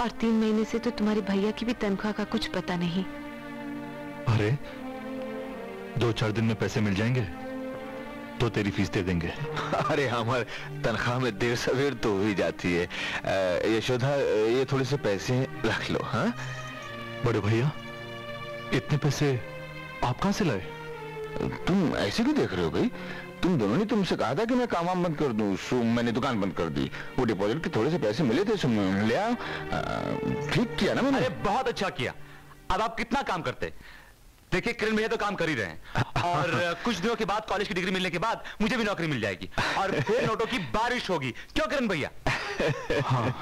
और तीन महीने से तो तुम्हारे भैया की भी तनख्वाह का कुछ पता नहीं। अरे दो चार दिन में पैसे मिल जाएँगे तो तेरी फ़ीस दे देंगे। अरे हमारे तनख्वाह में देर सवेर तो हो ही जाती है। यशोदा ये थोड़े से पैसे रख लो हाँ? बड़े भैया इतने पैसे आप कहाँ से लाए? तुम ऐसे क्यों देख रहे हो भाई? तुम दोनों ने तुमसे कहा था कि मैं काम वाम बंद कर दूँ सो मैंने दुकान बंद कर दी। वो डिपॉजिट के थोड़े से पैसे मिले थे ले ठीक किया ना मैंने? अरे बहुत अच्छा किया। अब आप कितना काम करते? देखिए किरण भैया तो काम कर ही रहे हैं। और कुछ दिनों के बाद कॉलेज की डिग्री मिलने के बाद मुझे भी नौकरी मिल जाएगी। और फिर नोटों की बारिश होगी। क्यों किरण भैया? हाँ।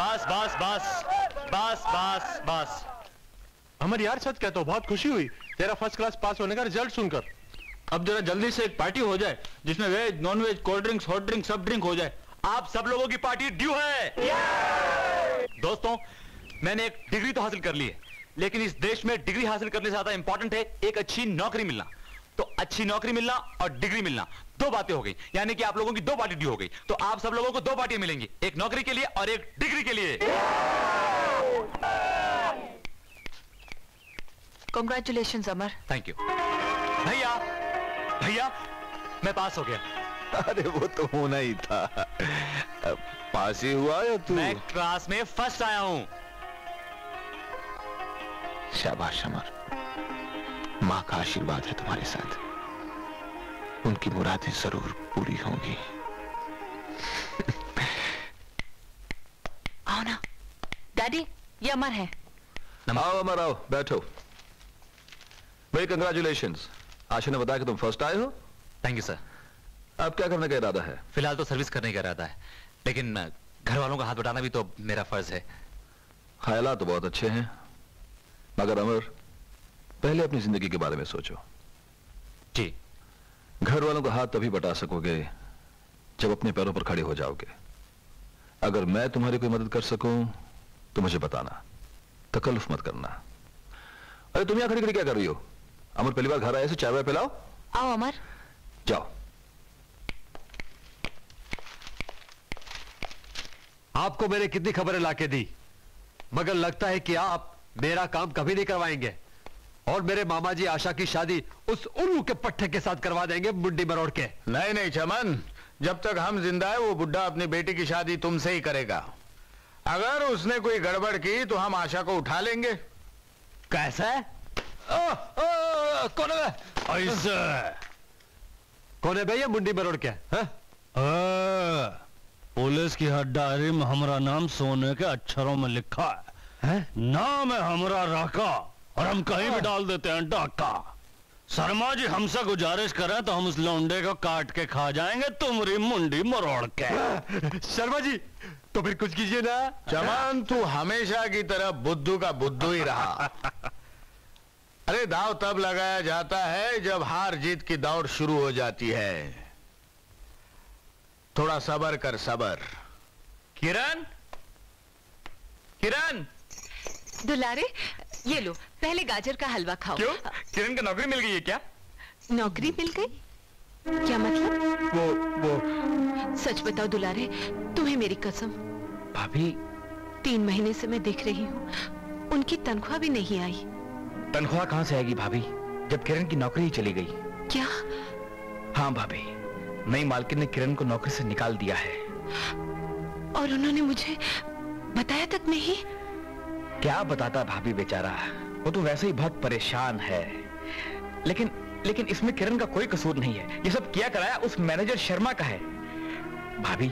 बस बस बस बस बस बस। अमर यार सच कहता हूँ बहुत खुशी हुई। तेरा फ़र्स्ट क्लास पास होने का रिज़ल्ट सुनकर। अब जरा जल्दी से एक पार्टी हो जाए जिसमें veg non veg cold drinks hot drink सब ड्रिंक हो जाए। आप सब लोगों की पार्टी ड्यू है। दोस्तों मैंने एक डिग्री तो हासिल कर ली है लेकिन इस देश में डिग्री हासिल करने से ज़्यादा इंपॉर्टेंट है एक अच्छी नौकरी मिलना। तो अच्छी नौकरी मिलना और डिग्री मिलना दो बातें हो गई। यानी कि आप लोगों की दो पार्टी ड्यू हो गई। तो आप सब लोगों को दो पार्टियाँ मिलेंगी एक नौकरी के लिए और एक डिग्री के लिए। कॉन्ग्रेचुलेशन अमर थैंक यू भैया भैया मैं पास हो गया। अरे वो तो होना ही था। पास ही हुआ या तू? मैं क्लास में फ़र्स्ट आया हूँ। शाबाश अमर। माँ का आशीर्वाद है तुम्हारे साथ। उनकी मुरादें ज़रूर पूरी होंगी। आओ ना। डैडी ये अमर है। आओ अमर आओ बैठो। भाई कंग्रेचुलेशन आशा ने बताया कि तुम फ़र्स्ट आए हो? थैंक यू सर अब क्या करने का इरादा है? फ़िलहाल तो सर्विस करने का इरादा है लेकिन घर वालों का हाथ बटाना भी तो मेरा फ़र्ज़ है। ख्याल तो बहुत अच्छे हैं मगर अमर पहले अपनी ज़िंदगी के बारे में सोचो। जी। घर वालों का हाथ तभी बटा सकोगे जब अपने पैरों पर खड़े हो जाओगे। अगर मैं तुम्हारी कोई मदद कर सकूँ तो मुझे बताना तकल्लुफ मत करना। अरे तुम यहाँ खड़ी खड़ी क्या कर रही हो? अमर पहली बार घर आए से चाय वाय पिलाओ। आओ अमर। जाओ। आपको मैंने कितनी खबरें लाके दी मगर लगता है कि आप मेरा काम कभी नहीं करवाएँगे और मेरे मामा जी आशा की शादी उस उल्लू के पट्टे के साथ करवा देंगे मुंडी मरोड़ के। नहीं नहीं चमन जब तक हम ज़िंदा है वो बुढ़ा अपनी बेटी की शादी तुमसे ही करेगा। अगर उसने कोई गड़बड़ की तो हम आशा को उठा लेंगे। कैसे कौन है ऐसे कौन है भैया मुंडी मरोड़ के हैं? आ, पुलिस की हर डायरी में हमारा नाम सोने के अक्षरों में लिखा है, है? नाम है हमारा राका और हम कहीं भी डाल देते हैं डाका शर्मा जी हमसे गुजारिश करें तो हम उस लौंडे को काट के खा जाएँगे तुम्हारी मुंडी मरोड़ के शर्मा जी तो फिर कुछ कीजिए ना चमन तू हमेशा की तरह बुद्धू का बुद्धू ही रहा अरे दाव तब लगाया जाता है जब हार जीत की दौड़ शुरू हो जाती है। थोड़ा सबर कर सबर। किरण? किरण? दुलारे ये लो पहले गाजर का हलवा खाओ। क्यों? किरण को नौकरी मिल गई है क्या? नौकरी मिल गई? क्या मतलब? वो वो। सच बताओ दुलारे तुम्हें मेरी कसम। भाभी। तीन महीने से मैं देख रही हूँ उनकी तनख्वाह भी नहीं आई। तनख्वाह कहाँ से आएगी भाभी? जब किरण की नौकरी ही चली गई। क्या? हाँ भाभी नई मालकिन ने किरण को नौकरी से निकाल दिया है। और उन्होंने मुझे बताया तक नहीं? क्या बताता भाभी बेचारा? वो तो वैसे ही बहुत परेशान है। लेकिन लेकिन इसमें किरण का कोई कसूर नहीं है। ये सब किया कराया उस मैनेजर शर्मा का है। भाभी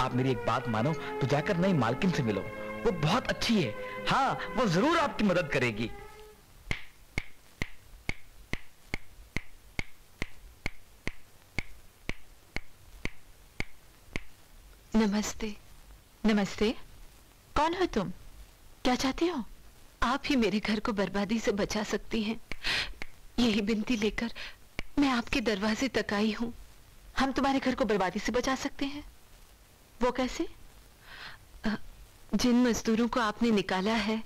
आप मेरी एक बात मानो तो जाकर नई मालकिन से मिलो। वो बहुत अच्छी है। हाँ वो ज़रूर आपकी मदद करेगी। नमस्ते। नमस्ते। कौन हो तुम? क्या चाहती हो? आप ही मेरे घर को बर्बादी से बचा सकती हैं। यही बिनती लेकर मैं आपके दरवाजे तक आई हूँ। हम तुम्हारे घर को बर्बादी से बचा सकते हैं। वो कैसे? जिन मजदूरों को आपने निकाला है,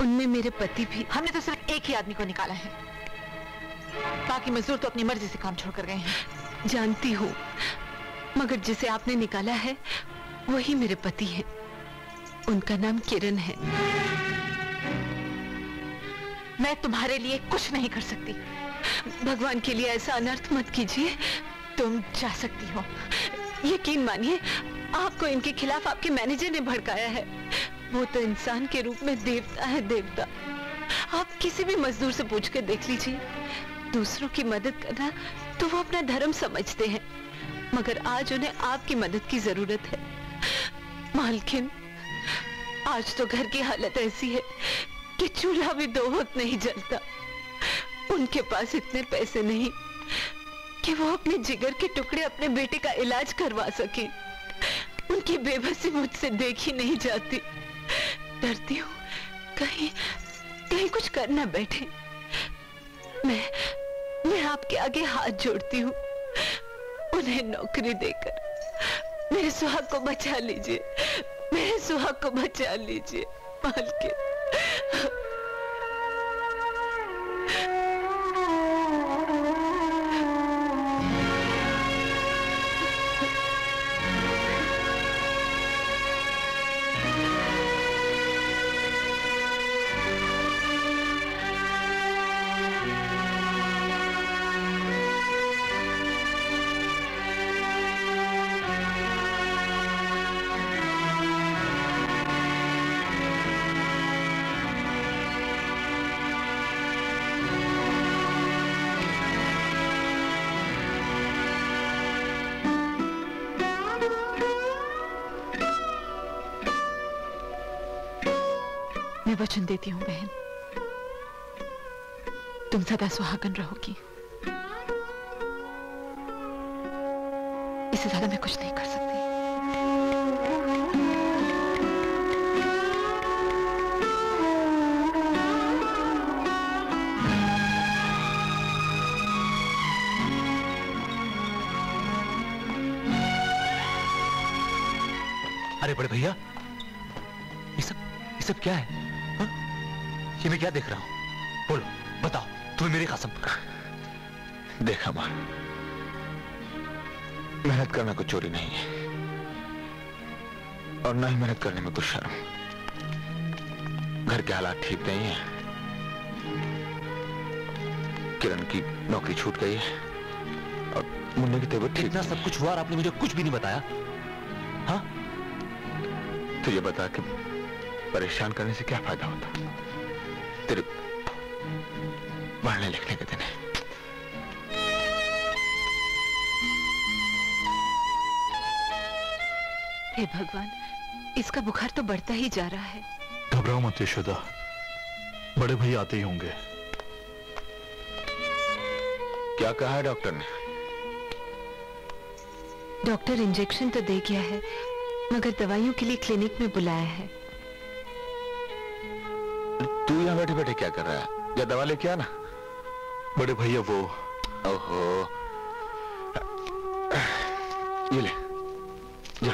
उनमें मेरे पति भी। हमने तो सिर्फ़ एक ही आदमी को निकाला है। बाकी मजदूर तो अपनी मर्ज़ी से काम छोड़कर गए हैं। जानती हूँ। मगर जिसे आपने निकाला है, वही मेरे पति हैं। उनका नाम किरण है। मैं तुम्हारे लिए कुछ नहीं कर सकती। भगवान के लिए ऐसा अनर्थ मत कीजिए। तुम जा सकती हो। यकीन मानिए, आपको इनके खिलाफ आपके मैनेजर ने भड़काया है। वो तो इंसान के रूप में देवता है, देवता। आप किसी भी मजदूर से पूछ के देख लीजिए। दूसरों की मदद करना तो वो अपना धर्म समझते हैं। मगर आज उन्हें आपकी मदद की ज़रूरत है। मालकिन, आज तो घर की हालत ऐसी है कि चूल्हा भी दो वक्त नहीं जलता। उनके पास इतने पैसे नहीं कि वो अपने जिगर के टुकड़े अपने बेटे का इलाज करवा सके। उनकी बेबसी मुझसे देखी नहीं जाती। डरती हूँ, कहीं कहीं कुछ कर ना बैठे। मैं मैं आपके आगे हाथ जोड़ती हूँ। उन्हें नौकरी देकर। मेरे सुहाग को बचा लीजिए। मेरे सुहाग को बचा लीजिए मालकिन वचन देती हूँ, बहन। तुम सदा सुहागन रहोगी। इससे ज़्यादा मैं कुछ नहीं कर सकती। अरे बड़े भैया, ये सब ये सब क्या है? मैं क्या देख रहा हूँ? बोलो बताओ तुम्हें मेरी कसम देखा माँ मेहनत करना कोई चोरी नहीं है। और ना ही मेहनत करने में कुछ शर्म घर के हालात ठीक नहीं है। किरण की नौकरी छूट गई है। और मुन्ने की तबीयत ठीक इतना सब कुछ हुआ और आपने मुझे कुछ भी नहीं बताया? हाँ? तो ये बता कि परेशान करने से क्या फ़ायदा होता? के दिन है। हे भगवान इसका बुखार तो बढ़ता ही जा रहा है। घबराओ मत यशोदा। बड़े भैया आते ही होंगे। क्या कहा है डॉक्टर ने? डॉक्टर इंजेक्शन तो दे गया है मगर दवाइयों के लिए क्लिनिक में बुलाया है। तू यहाँ बैठे बैठे क्या कर रहा है? या दवा लेके आना? बड़े भैया वो। ओहो। ये ले। जा।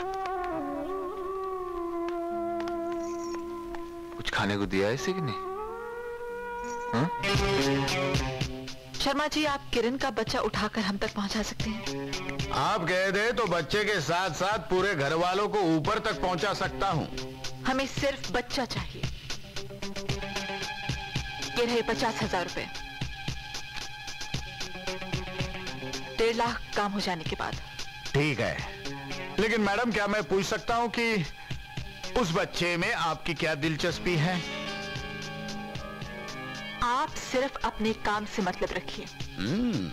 कुछ खाने को दिया है इसे कि नहीं? शर्मा जी आप किरण का बच्चा उठाकर हम तक पहुँचा सकते हैं। आप गए थे तो बच्चे के साथ साथ पूरे घर वालों को ऊपर तक पहुँचा सकता हूँ। हमें सिर्फ़ बच्चा चाहिए। ये रहे पचास हज़ार रुपए। डेढ़ लाख काम हो जाने के बाद। ठीक है। लेकिन मैडम क्या मैं पूछ सकता हूँ कि उस बच्चे में आपकी क्या दिलचस्पी है? आप सिर्फ़ अपने काम से मतलब रखिए। हम्म।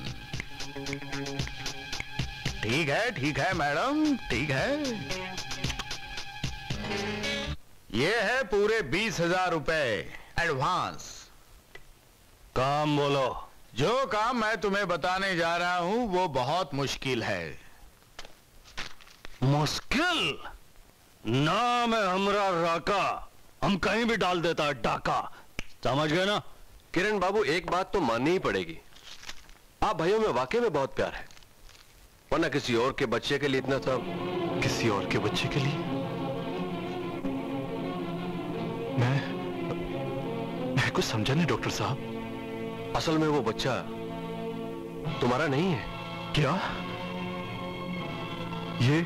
ठीक है ठीक है मैडम ठीक है। ये है पूरे बीस हज़ार रुपए एडवांस। काम बोलो। जो काम मैं तुम्हें बताने जा रहा हूँ वो बहुत मुश्किल है। मुश्किल? नाम है हमरा राका। हम कहीं भी डाल देता है डाका। समझ गए ना? किरण बाबू एक बात तो माननी ही पड़ेगी। आप भाइयों में वाकई में बहुत प्यार है। वरना किसी और के बच्चे के लिए इतना सब किसी और के बच्चे के लिए? मैं मैं कुछ समझा नहीं डॉक्टर साहब। असल में वो बच्चा तुम्हारा नहीं है। क्या? ये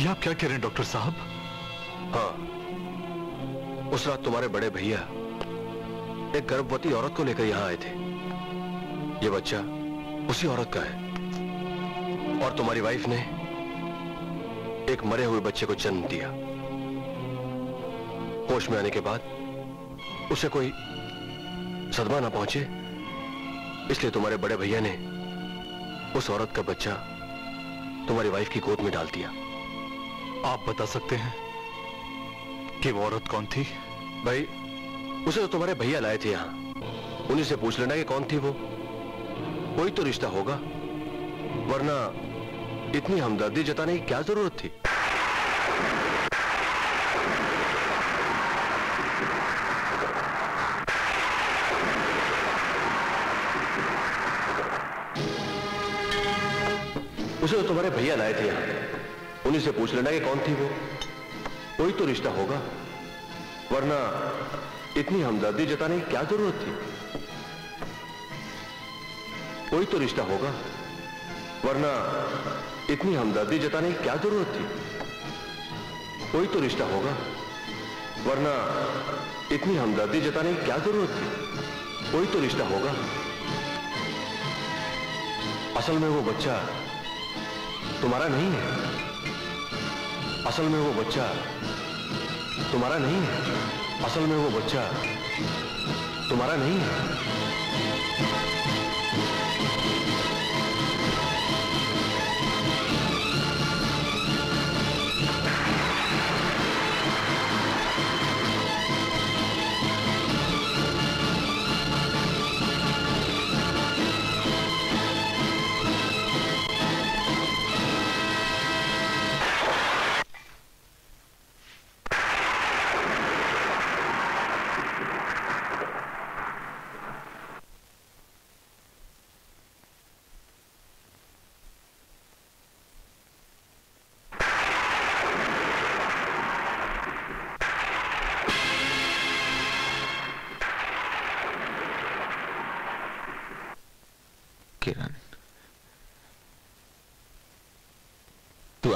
ये आप क्या कह रहे हैं डॉक्टर साहब? हाँ। उस रात तुम्हारे बड़े भैया एक गर्भवती औरत को लेकर यहाँ आए थे। ये बच्चा उसी औरत का है। और तुम्हारी वाइफ ने एक मरे हुए बच्चे को जन्म दिया। होश में आने के बाद उसे कोई सदमा ना पहुँचे। इसलिए तुम्हारे बड़े भैया ने उस औरत का बच्चा तुम्हारी वाइफ की गोद में डाल दिया। आप बता सकते हैं कि वो औरत कौन थी? भाई उसे तो तुम्हारे भैया लाए थे यहाँ। उन्हीं से पूछ लेना कि कौन थी वो। कोई तो रिश्ता होगा वरना इतनी हमदर्दी जताने की क्या ज़रूरत थी? उसे तो तुम्हारे भैया लाए थे यहाँ। उन्हीं से पूछ लेना कि कौन थी वो। कोई तो रिश्ता होगा। वरना इतनी हमदर्दी जताने की क्या ज़रूरत थी? कोई तो रिश्ता होगा। वरना इतनी हमदर्दी जताने की क्या ज़रूरत थी? कोई तो रिश्ता होगा। वरना इतनी हमदर्दी जताने की क्या ज़रूरत थी? कोई तो रिश्ता होगा। असल में वो बच्चा तुम्हारा नहीं है। असल में वो बच्चा तुम्हारा नहीं है। असल में वो बच्चा तुम्हारा नहीं है।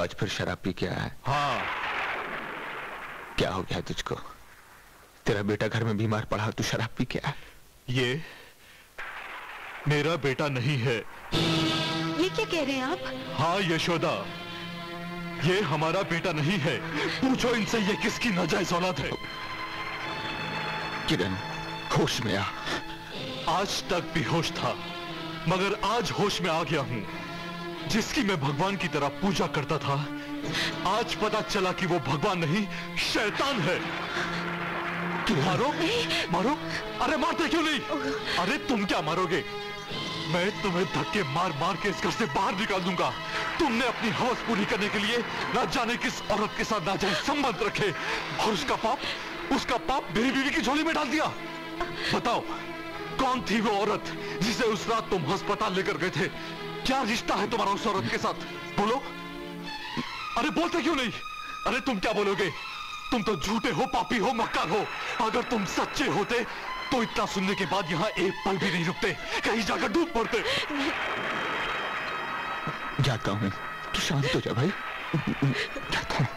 आज फिर शराब पी के आया है। हाँ। क्या हो गया तुझको? तेरा बेटा घर में बीमार पड़ा तू शराब पी के आया। ये मेरा बेटा नहीं है। ये क्या कह रहे हैं आप? हाँ यशोदा। ये हमारा बेटा नहीं है। पूछो इनसे ये किसकी नाजायज औलाद है? किरण होश में आ। आज तक भी होश था मगर आज होश में आ गया हूँ। जिसकी मैं भगवान की तरह पूजा करता था आज पता चला कि वो भगवान नहीं शैतान है। मारो। मारो। अरे मारते क्यों नहीं? अरे तुम क्या मारोगे? मैं तुम्हें धक्के मार मार के इस घर से बाहर निकाल दूँगा। तुमने अपनी हवस पूरी करने के लिए न जाने किस औरत के साथ ना जाए संबंध रखे और उसका पाप उसका पाप मेरी बीवी की झोली में डाल दिया। बताओ कौन थी वो औरत जिसे उस रात तुम अस्पताल लेकर गए थे? क्या रिश्ता है तुम्हारा उस औरत के साथ? बोलो। अरे बोलते क्यों नहीं? अरे तुम क्या बोलोगे? तुम तो झूठे हो, पापी हो, मक्कार हो। अगर तुम सच्चे होते तो इतना सुनने के बाद यहाँ एक पल भी नहीं रुकते। कहीं जाकर डूब पड़ते। जाता हूँ? तू शांत हो जा भाई। जाता हूँ?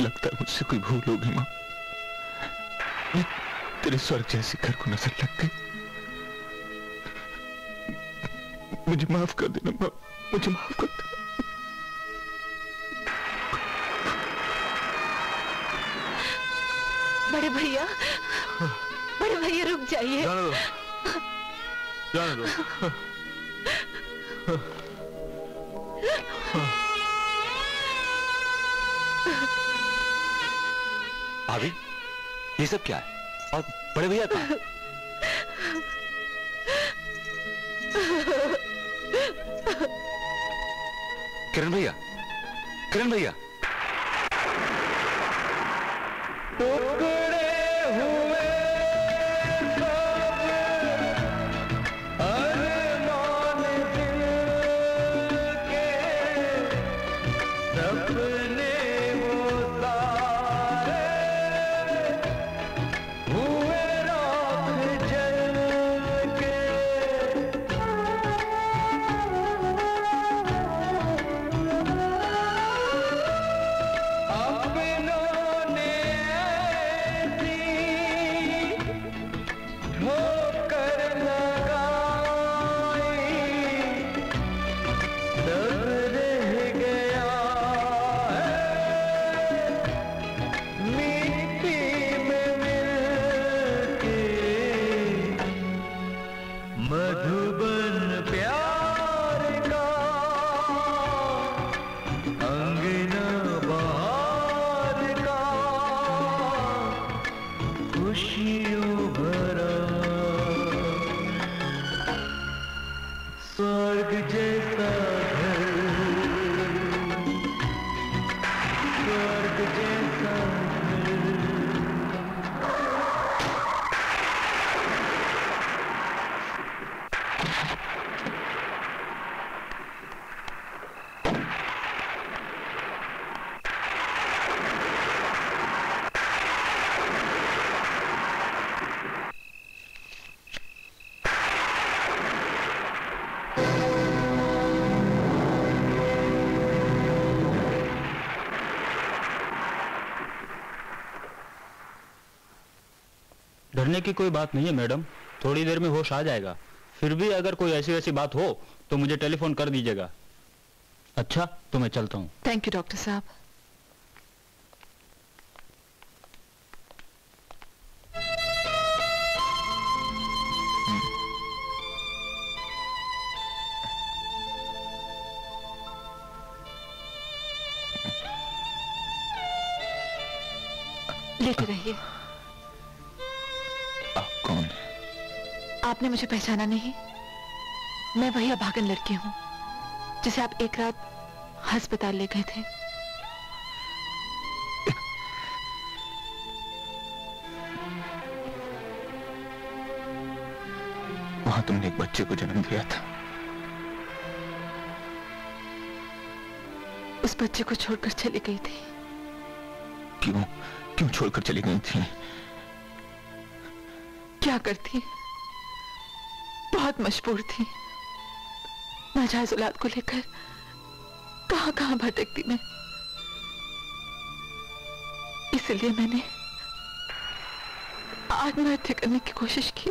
लगता है मुझसे कोई भूल होगी माँ। मैं तेरे स्वर्ग जैसे घर को नज़र लग गई। मुझे माफ़ कर देना माँ। मुझे माफ़ कर देना। बड़े भैया बड़े भैया रुक जाइए। जाने दो। जाने दो। भाभी? ये सब क्या है और बड़े भैया कहाँ? किरण भैया किरण भैया स्वर्ग जैसा डरने की कोई बात नहीं है, मैडम। थोड़ी देर में होश आ जाएगा। फिर भी अगर कोई ऐसी वैसी बात हो तो मुझे टेलीफोन कर दीजिएगा। अच्छा तो मैं चलता हूँ। थैंक यू डॉक्टर साहब। मुझे पहचाना नहीं। मैं वही अभागन लड़की हूँ जिसे आप एक रात अस्पताल ले गए थे। वहाँ तुमने एक बच्चे को जन्म दिया था। उस बच्चे को छोड़कर चली गई थी। क्यों? क्यों छोड़कर चली गई थी? क्या करती? बहुत मजबूर थी। नाजायज औलाद को लेकर कहाँ कहाँ भटकती मैं। इसलिए मैंने आत्महत्या करने की कोशिश की।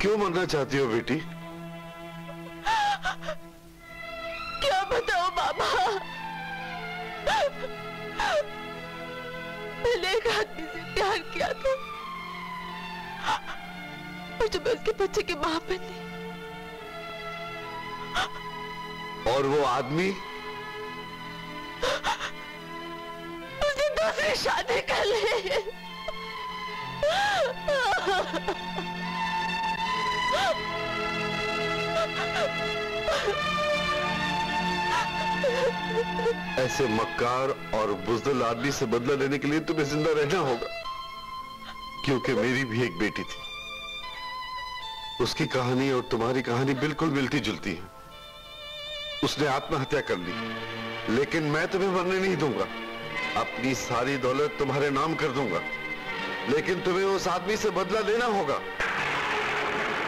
क्यों मरना चाहती हो बेटी? क्या बताओ बाबा? मैंने एक आदमी से प्यार किया था। और जब मैं उसके बच्चे की माँ बनी और वो आदमी? उसने दूसरी शादी कर ली। ऐसे मक्कार और बुजदल आदमी से बदला लेने के लिए तुम्हें ज़िंदा रहना होगा। क्योंकि मेरी भी एक बेटी थी। उसकी कहानी और तुम्हारी कहानी बिल्कुल मिलती जुलती है। उसने आत्महत्या कर ली। लेकिन मैं तुम्हें मरने नहीं दूँगा। अपनी सारी दौलत तुम्हारे नाम कर दूँगा। लेकिन तुम्हें उस आदमी से बदला लेना होगा।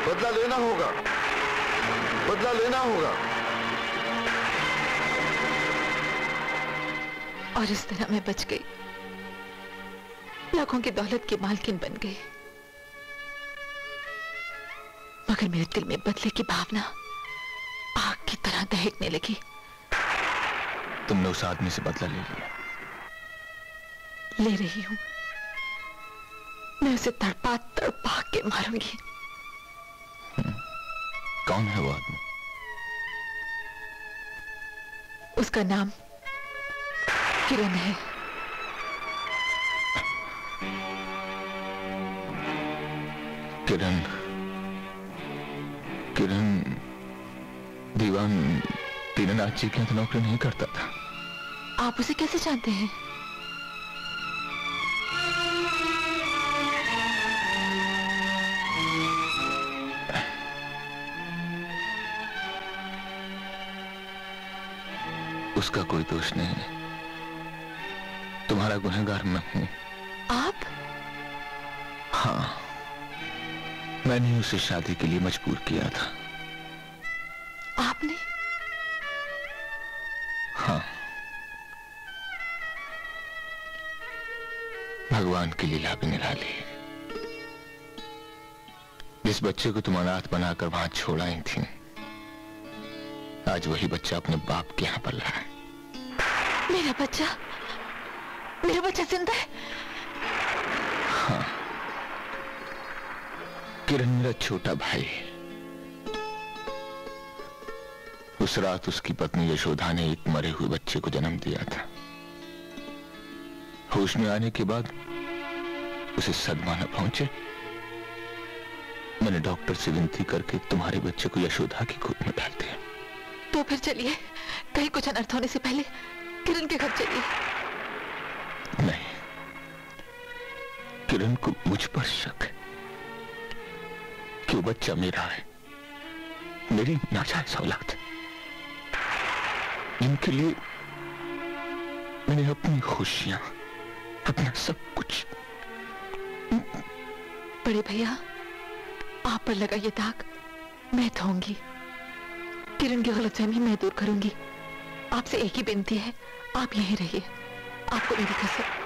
बदला लेना होगा। बदला लेना होगा। और इस तरह मैं बच गई। लाखों की दौलत की मालकिन बन गई। मगर मेरे दिल में बदले की भावना आग की तरह दहकने लगी। तुमने उस आदमी से बदला ले लिया। ले रही हूँ। मैं उसे तड़पा तड़पा के मारूँगी। कौन है वो आदमी? उसका नाम किरण है। किरण किरण दीवान तीरनाथ जी के यहाँ तो नौकरी नहीं करता था। आप उसे कैसे जानते हैं? उसका कोई दोष नहीं है। तुम्हारा गुनहगार मैं हूँ। आप? हाँ। मैंने उसे शादी के लिए मजबूर किया था। आपने? हाँ। भगवान की लीला भी निराली जिस बच्चे को तुम अनाथ बनाकर वहाँ छोड़ आई थी आज वही बच्चा अपने बाप के यहाँ पर रहा है। मेरा बच्चा मेरा बच्चा ज़िंदा है। हाँ। किरण मेरा छोटा भाई उस रात उसकी पत्नी यशोदा ने एक मरे हुए बच्चे को जन्म दिया था। होश में आने के बाद उसे सदमा न पहुँचे। मैंने डॉक्टर से विनती करके तुम्हारे बच्चे को यशोधा की गोद में डाल दिया। तो फिर चलिए कहीं कुछ अनर्थ होने से पहले किरण के घर चलिए। नहीं किरण को मुझ पर शक है कि वो बच्चा मेरा है। मेरी नाजायज औलाद। है इनके लिए मैंने अपनी खुशियाँ अपना सब कुछ। बड़े भैया आप पर लगा ये दाग। मैं धोऊँगी किरण की गलतफहमी मैं दूर करूँगी। आपसे एक ही विनती है आप यहीं रहिए। आपको मेरी कसम।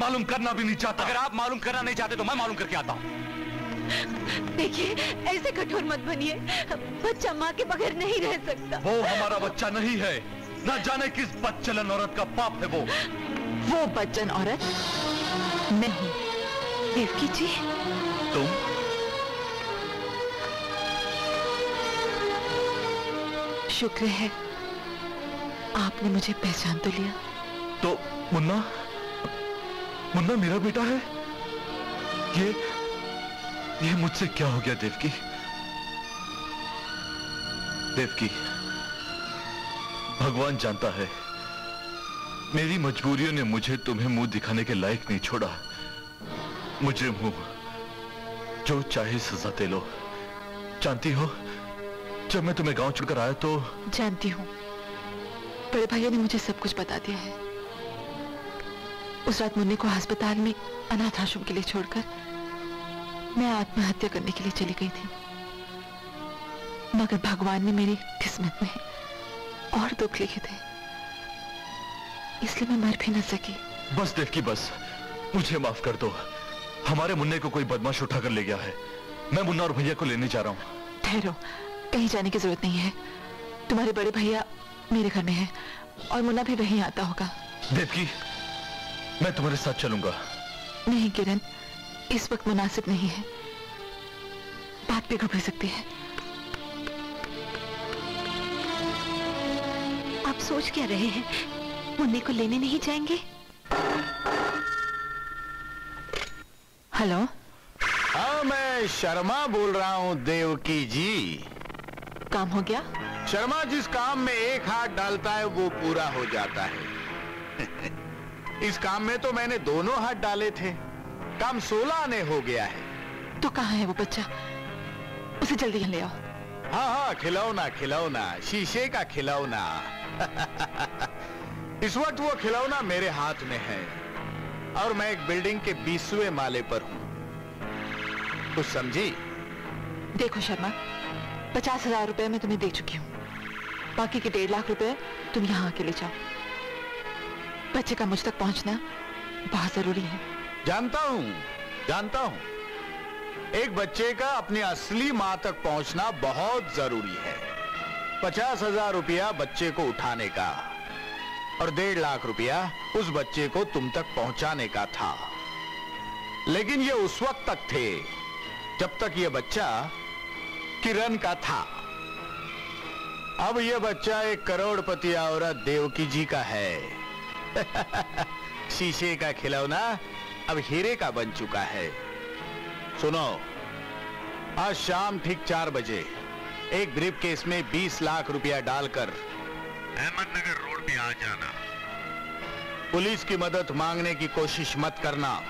मालूम करना भी नहीं चाहता। अगर आप मालूम करना नहीं चाहते तो मैं मालूम करके आता हूँ। देखिए ऐसे कठोर मत बनिए। बच्चा माँ के बगैर नहीं रह सकता। वो हमारा बच्चा नहीं है। न जाने किस बच्चलन औरत का पाप है वो। वो बच्चन औरत मैं हूँ देवकी जी तुम? शुक्र है आपने मुझे पहचान तो लिया। तो मुन्ना? मुन्ना मेरा बेटा है। ये ये मुझसे क्या हो गया, देवकी? देवकी, भगवान जानता है, मेरी मजबूरियों ने मुझे तुम्हें मुँह दिखाने के लायक नहीं छोड़ा। मुझे मुँह, जो चाहे सजा दे लो। जानती हो, जब मैं तुम्हें गाँव छोड़कर आया तो जानती हूँ। बड़े भैया ने मुझे सब कुछ बता दिया है। उस रात मुन्ने को अस्पताल में अनाथ आश्रम के लिए छोड़कर मैं आत्महत्या करने के लिए चली गई थी। मगर भगवान ने मेरी किस्मत में और दुख लिखे थे। इसलिए मैं मर भी न सकी। बस देवकी बस मुझे माफ़ कर दो। हमारे मुन्ने को कोई बदमाश उठा कर ले गया है। मैं मुन्ना और भैया को लेने जा रहा हूँ। ठहरो कहीं जाने की ज़रूरत नहीं है। तुम्हारे बड़े भैया मेरे घर में हैं और मुन्ना भी वहीं आता होगा। देवकी मैं तुम्हारे साथ चलूँगा। नहीं किरण इस वक्त मुनासिब नहीं है। बात बिगड़ भी सकती है। आप सोच क्या रहे हैं? मुन्नी को लेने नहीं जाएँगे? हेलो? हाँ मैं शर्मा बोल रहा हूँ देवकी जी। काम हो गया? शर्मा जिस काम में एक हाथ डालता है वो पूरा हो जाता है। इस काम में तो मैंने दोनों हाथ डाले थे। काम सोलह आने हो गया है। तो कहाँ है वो बच्चा? उसे जल्दी ले आओ। हाँ हाँ खिलौना खिलौना शीशे का खिलौना इस वक्त वो खिलौना मेरे हाथ में है। और मैं एक बिल्डिंग के बीसवें माले पर हूँ। कुछ समझी? देखो शर्मा पचास हज़ार रुपए मैं तुम्हें दे चुकी हूँ। बाकी के डेढ़ लाख रुपए तुम यहाँ आके ले जाओ। बच्चे का मुझ तक पहुँचना बहुत ज़रूरी है। जानता हूँ जानता हूँ। एक बच्चे का अपनी असली माँ तक पहुँचना बहुत ज़रूरी है। पचास हज़ार रुपया बच्चे को उठाने का और डेढ़ लाख रुपया उस बच्चे को तुम तक पहुँचाने का था। लेकिन ये उस वक्त तक थे जब तक ये बच्चा किरण का था। अब ये बच्चा एक करोड़पति औरत देवकी जी का है। शीशे का खिलौना अब हीरे का बन चुका है। सुनो, आज शाम ठीक चार बजे, एक ब्रीफ केस में 20 लाख रुपया डालकर अहमदनगर रोड पे आ जाना। पुलिस की मदद मांगने की कोशिश मत करना,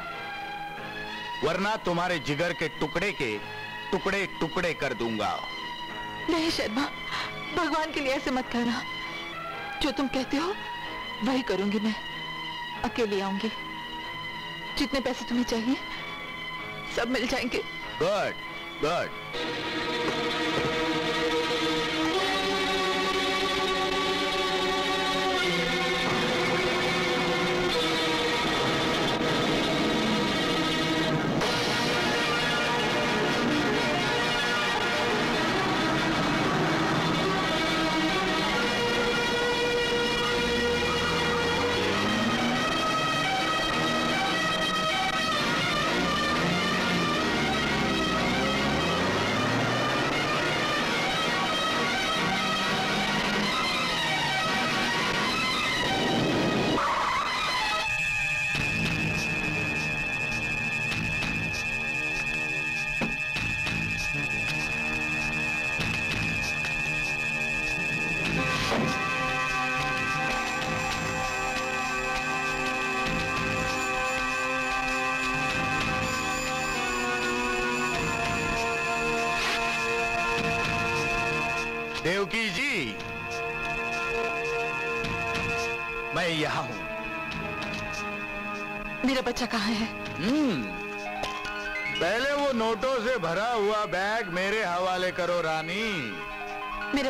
वरना तुम्हारे जिगर के टुकड़े के टुकड़े टुकड़े कर दूँगा। नहीं, शर्मा, भगवान के लिए ऐसे मत करना। जो तुम कहते हो वही करूँगी मैं। अकेली आऊँगी। जितने पैसे तुम्हें चाहिए सब मिल जाएँगे। गुड गुड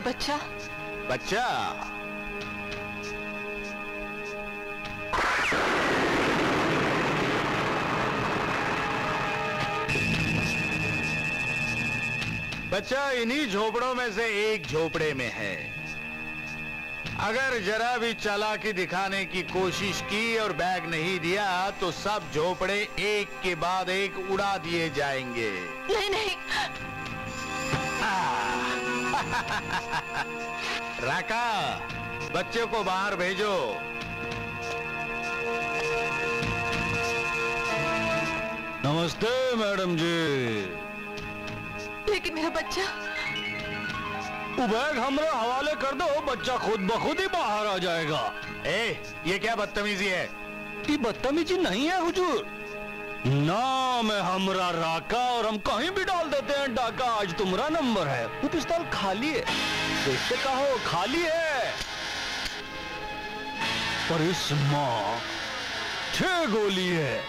मेरा बच्चा। बच्चा। बच्चा इन्हीं झोपड़ों में से एक झोपड़े में है। अगर जरा भी चालाकी दिखाने की कोशिश की और बैग नहीं दिया तो सब झोपड़े एक के बाद एक उड़ा दिए जाएँगे। नहीं नहीं। राका बच्चे को बाहर भेजो। नमस्ते मैडम जी। लेकिन मेरा बच्चा। वो बैग हमारे हवाले कर दो बच्चा खुद ब खुद ही बाहर आ जाएगा। ए ये क्या बदतमीजी है? ये बदतमीजी नहीं है हुजूर। नाम है हमरा राका और हम कहीं भी डाल देते हैं डाका। आज तुम्हारा नंबर है। वो पिस्तौल खाली है। देखते कहो, खाली है। पर इसमें छह गोली है।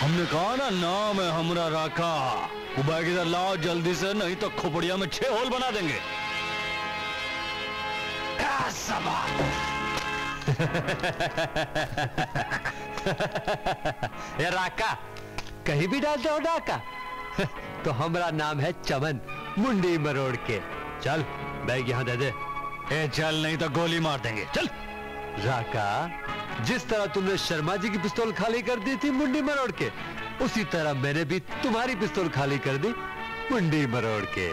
हमने कहा ना, नाम है हमरा राका। वो बैग लाओ, जल्दी से, नहीं तो खोपड़िया में छह होल बना देंगे। ये राका कहीं भी डाल दो डाका। तो हमारा नाम है चमन मुंडी मरोड़ के। चल बैग यहाँ दे दे। ए चल नहीं तो गोली मार देंगे। चल। राका जिस तरह तुमने शर्मा जी की पिस्तौल खाली कर दी थी मुंडी मरोड़ के उसी तरह मैंने भी तुम्हारी पिस्तौल खाली कर दी मुंडी मरोड़ के।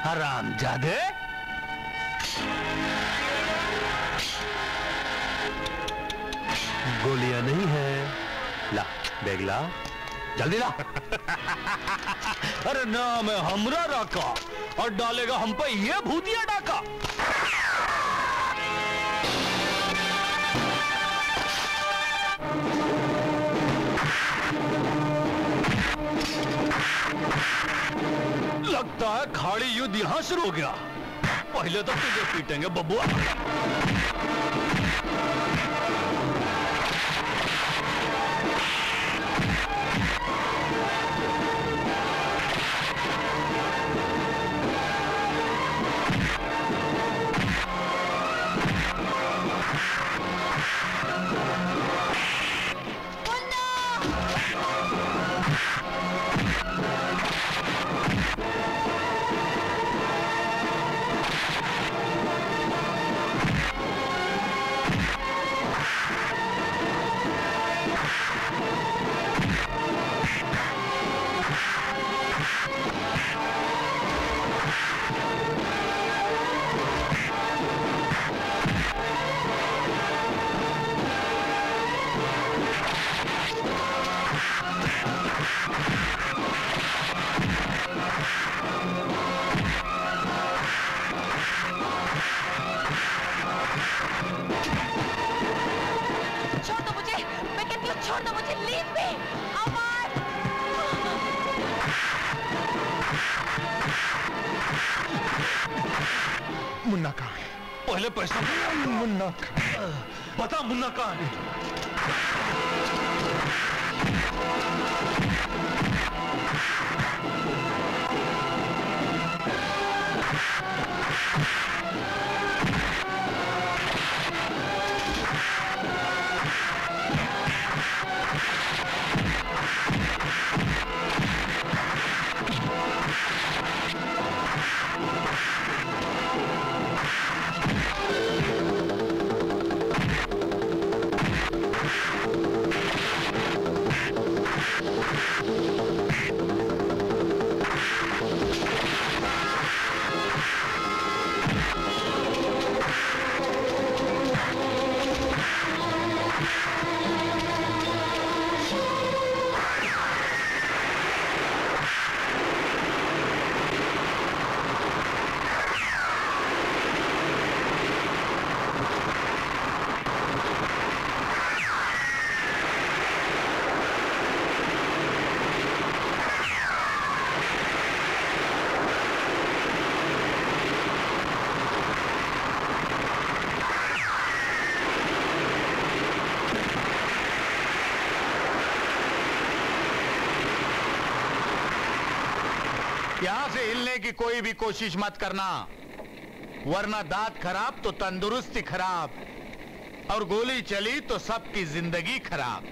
हराम जादे गोलियाँ नहीं है। ला, बैग ला। जल्दी ला। अरे नाम है हमरा राका और डालेगा हम पे ये भूतिया डाका। लगता है खाड़ी युद्ध यहाँ शुरू हो गया। पहले तो तुझे पीटेंगे बबुआ। पैसा मुन्ना बता मुन्ना कहाँ है से हिलने की कोई भी कोशिश मत करना। वरना दांत खराब तो तंदुरुस्ती खराब। और गोली चली तो सबकी ज़िंदगी खराब।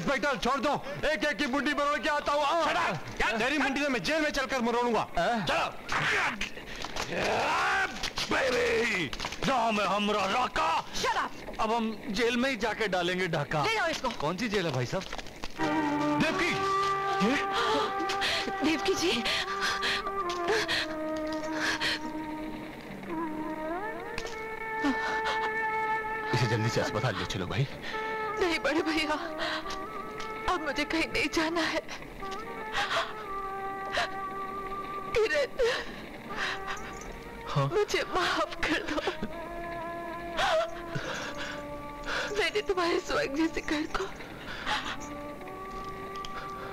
इंस्पेक्टर छोड़ दो। एक एक की मुंडी मरोड़ के आता हूँ। तेरी मुंडी तो मैं जेल में चलकर मरोड़ूँगा? चलो। बेबी नाम है हमरा राका। अब हम जेल में ही जाके डालेंगे ढाका। ले जाओ इसको। कौन सी जेल है भाई साहब? देवकी! देवकी जी। इसे जल्दी से अस्पताल ले चलो भाई। मुझे कहीं नहीं जाना है। किरण हाँ? मुझे माफ़ कर दो। मैंने तुम्हारे स्वर्ग जैसे घर को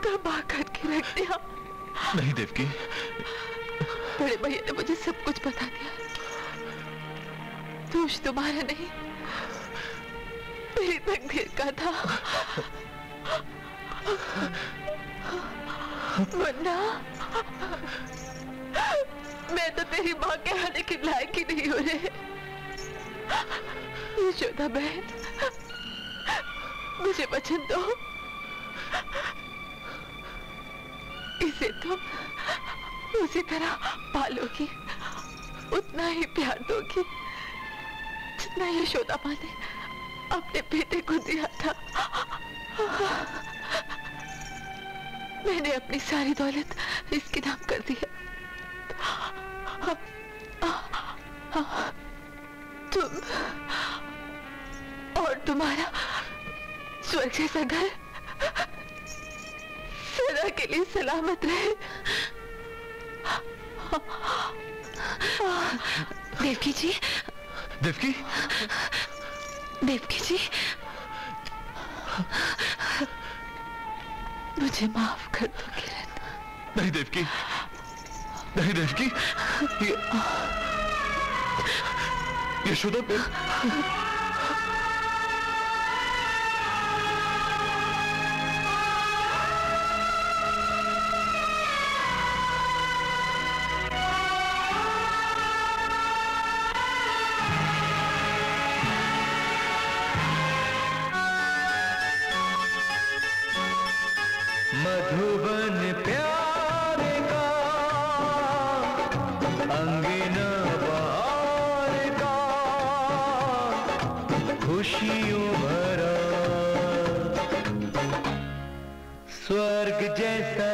तबाह करके रख दिया। नहीं देवकी। बड़े भैया ने मुझे सब कुछ बता दिया। दोष तुम्हारा नहीं मेरी तकदीर का था। मुन्ना, मैं तो तेरी माँ के आने के लायक ही नहीं हो रहे यशोदा बहन मुझे वचन दो। इसे तुम उसी तरह पालोगी, उतना ही प्यार दोगी, जितना यशोदा माँ ने अपने बेटे को दिया था। मैंने अपनी सारी दौलत इसके नाम कर दिया तुम और तुम्हारा स्वर्ग जैसा घर सदा के लिए सलामत रहे। देवकी जी। देवकी? देवकी जी। मुझे माफ़ कर दो किरण। नहीं देवकी। नहीं देवकी। ये यशोदा मधुबन प्यार का अंगना बार का खुशियों भरा। स्वर्ग जैसा